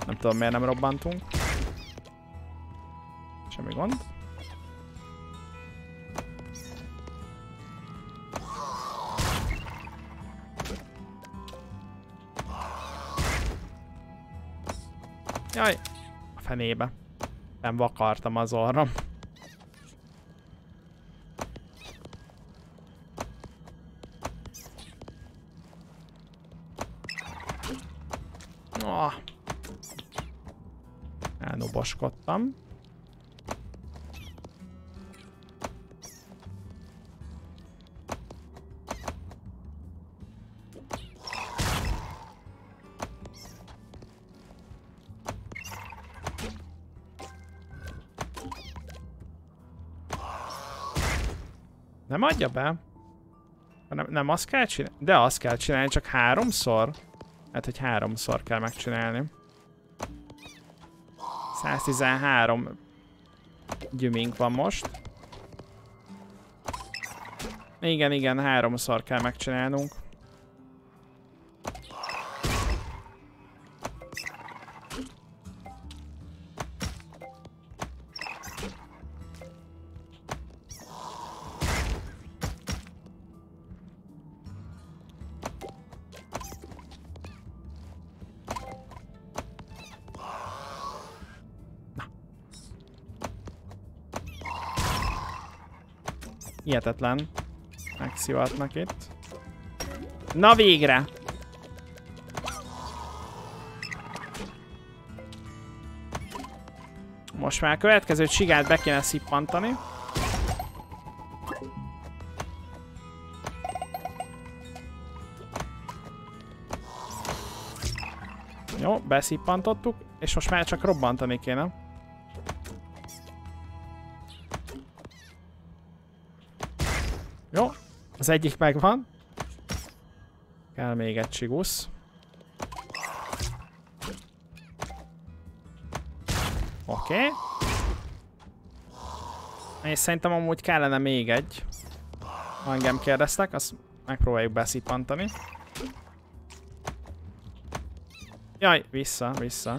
Nem tudom miért nem robbantunk. Semmi gond. Fenébe. Nem vakartam az orrom. Oh. Elnoboskodtam. Nem adja be? Nem, nem azt kell csinálni? De azt kell csinálni, csak háromszor? Hát, hogy háromszor kell megcsinálni. 113 gyümink van most. Igen, igen, háromszor kell megcsinálnunk. Hihetetlen. Megszivatnak itt. Na végre! Most már a következő csigát be kéne szippantani. Jó, beszippantottuk, és most már csak robbantani kéne. Az egyik megvan. Kell még egy csigusz. Oké. Okay. És szerintem amúgy kellene még egy. Ha engem kérdeztek, azt megpróbáljuk beszippantani. Jaj, vissza, vissza.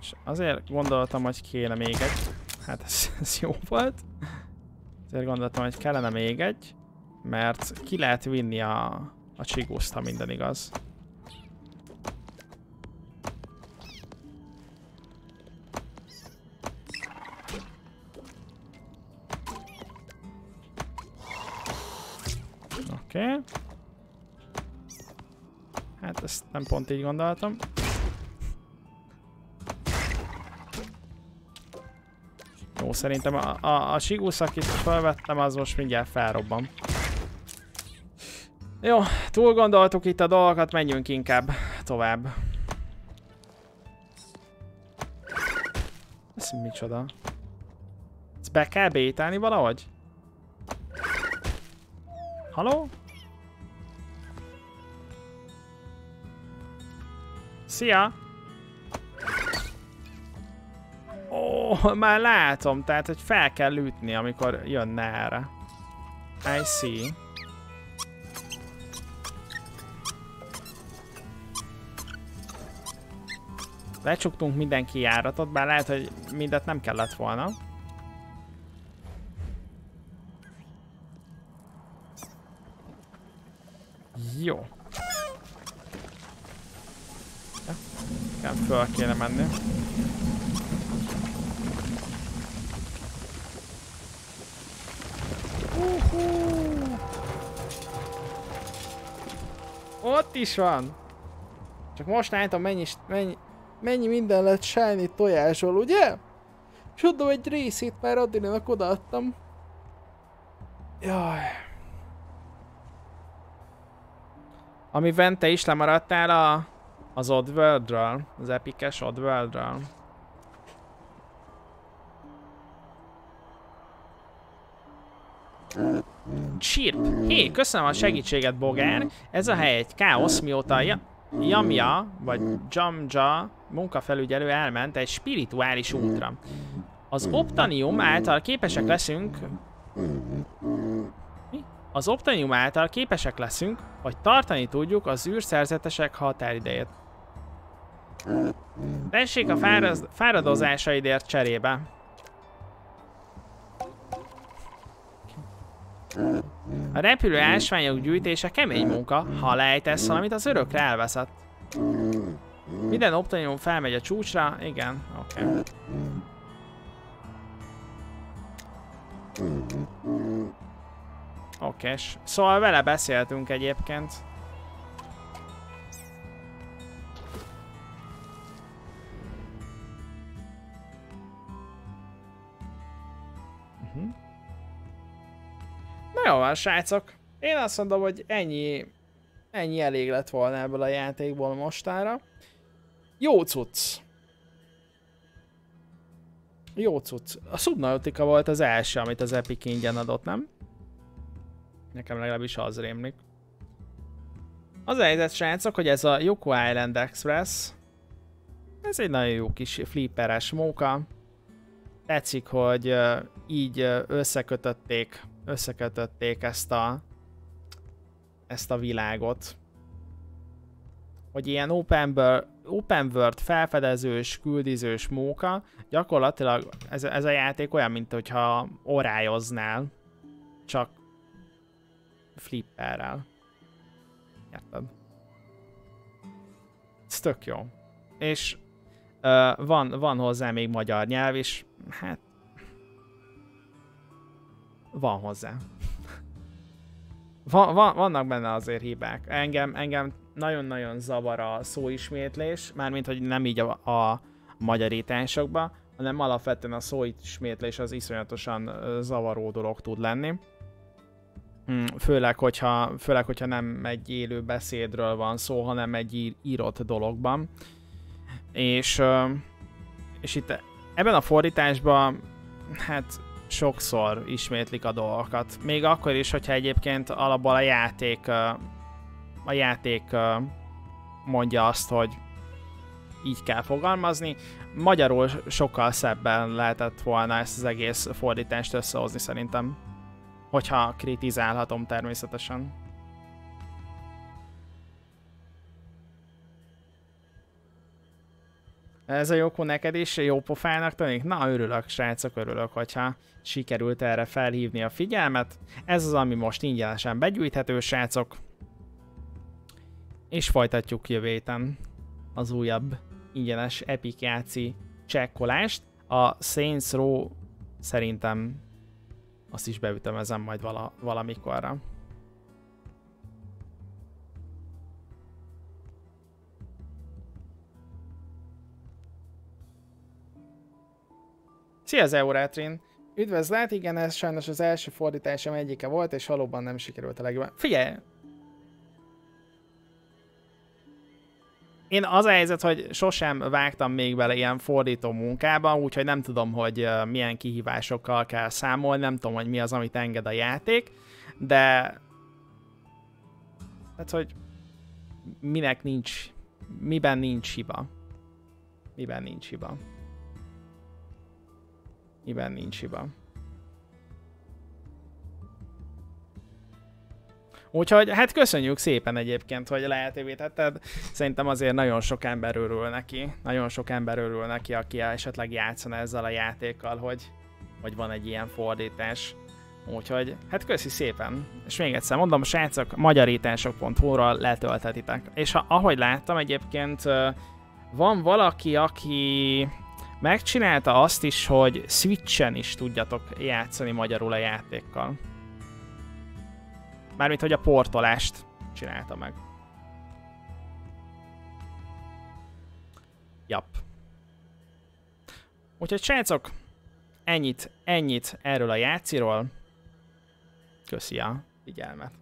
És azért gondoltam, hogy kéne még egy. Hát ez, ez jó volt. Ezért gondoltam, hogy kellene még egy, mert ki lehet vinni a, a csiguszt, ha minden igaz. Oké. Okay. Hát ezt nem pont így gondoltam. Jó, szerintem a, a, a akit felvettem, az most mindjárt felrobban. Jó, túl gondoltuk itt a dolgokat, menjünk inkább tovább. Ez micsoda? Ezt be kell bétálni valahogy? Haló? Szia! Oh, már látom, tehát hogy fel kell ütni, amikor jönne erre. I see. Lecsuktunk mindenki járatot, bár lehet, hogy mindet nem kellett volna. Jó. Ja, föl kéne menni. Ott is van! Csak most látom mennyi, mennyi, mennyi minden lett shiny tojásról, ugye? És egy részét már Adrinak odaadtam. Jaj. Amiben te is lemaradtál a, az Oddworld-ről, az epikes Oddworld-ről. Chirp. Hé, köszönöm a segítséget, Bogár. Ez a hely egy káosz, mióta ja Jamja, vagy Jamja munkafelügyelő elment egy spirituális útra. Az optanium által képesek leszünk... Mi? Az optanium által képesek leszünk, hogy tartani tudjuk az űrszerzetesek határidejét. Tessék a fáraz, fáradozásaidért cserébe. A repülő ásványok gyűjtése kemény munka, ha lejtesz valamit, az örökre elveszett. Minden optanium felmegy a csúcsra, igen, oké. Okay. Oké, szóval vele beszéltünk egyébként. Na jó van, srácok. Én azt mondom, hogy ennyi, ennyi elég lett volna ebből a játékból mostára. Jó cucc. Jó cucc. A Subnautica volt az első, amit az Epic ingyen adott, nem? Nekem legalábbis az rémlik. Az a helyzet, srácok, hogy ez a Yoko Island Express, ez egy nagyon jó kis flipperes móka. Tetszik, hogy így összekötötték, összekötötték ezt a, ezt a világot. Hogy ilyen open, open world felfedezős, küldizős móka, gyakorlatilag ez, ez a játék olyan, mint hogyha orályoznál, csak flipperrel. Érted? Ez tök jó. És uh, van, van hozzá még magyar nyelv is, hát van hozzá. van, van, vannak benne azért hibák. Engem, engem nagyon-nagyon zavar a szóismétlés, mármint, hogy nem így a, a magyarításokban, hanem alapvetően a szóismétlés az iszonyatosan zavaró dolog tud lenni. Hmm, főleg, hogyha, főleg, hogyha nem egy élő beszédről van szó, hanem egy írott dologban. És, és itt ebben a fordításban, hát sokszor ismétlik a dolgokat. Még akkor is, hogyha egyébként alapból a játék a játék mondja azt, hogy így kell fogalmazni. Magyarul sokkal szebben lehetett volna ezt az egész fordítást összehozni szerintem. Hogyha kritizálhatom természetesen. Ez a Joko neked is jó pofának tűnik? Na, örülök, srácok, örülök, hogyha sikerült erre felhívni a figyelmet. Ez az, ami most ingyenesen begyűjthető, srácok és folytatjuk jövő héten az újabb ingyenes Epic játszi csekkolást. A Saints Row szerintem azt is beütemezem majd vala, valamikorra. Szia Zeurátrin! Üdvözlet, igen, ez sajnos az első fordításom egyike volt, és valóban nem sikerült a legjobban. Figyelj, én az a helyzet, hogy sosem vágtam még bele ilyen fordító munkába, úgyhogy nem tudom, hogy milyen kihívásokkal kell számolni, nem tudom, hogy mi az, amit enged a játék, de... Tehát, hogy minek nincs, miben nincs hiba. Miben nincs hiba. Miben nincs hiba. Úgyhogy hát köszönjük szépen egyébként, hogy lehetővé tetted. Szerintem azért nagyon sok ember örül neki. Nagyon sok ember örül neki, aki esetleg játszana ezzel a játékkal, hogy, hogy van egy ilyen fordítás. Úgyhogy, hát köszi szépen. És még egyszer mondom, srácok, magyarítások.hu-ról letölthetitek. És ha, ahogy láttam egyébként, van valaki, aki megcsinálta azt is, hogy Switchen is tudjatok játszani magyarul a játékkal. Mármint, hogy a portolást csinálta meg. Jap. Úgyhogy srácok, ennyit, ennyit erről a játsziról. Köszi a figyelmet.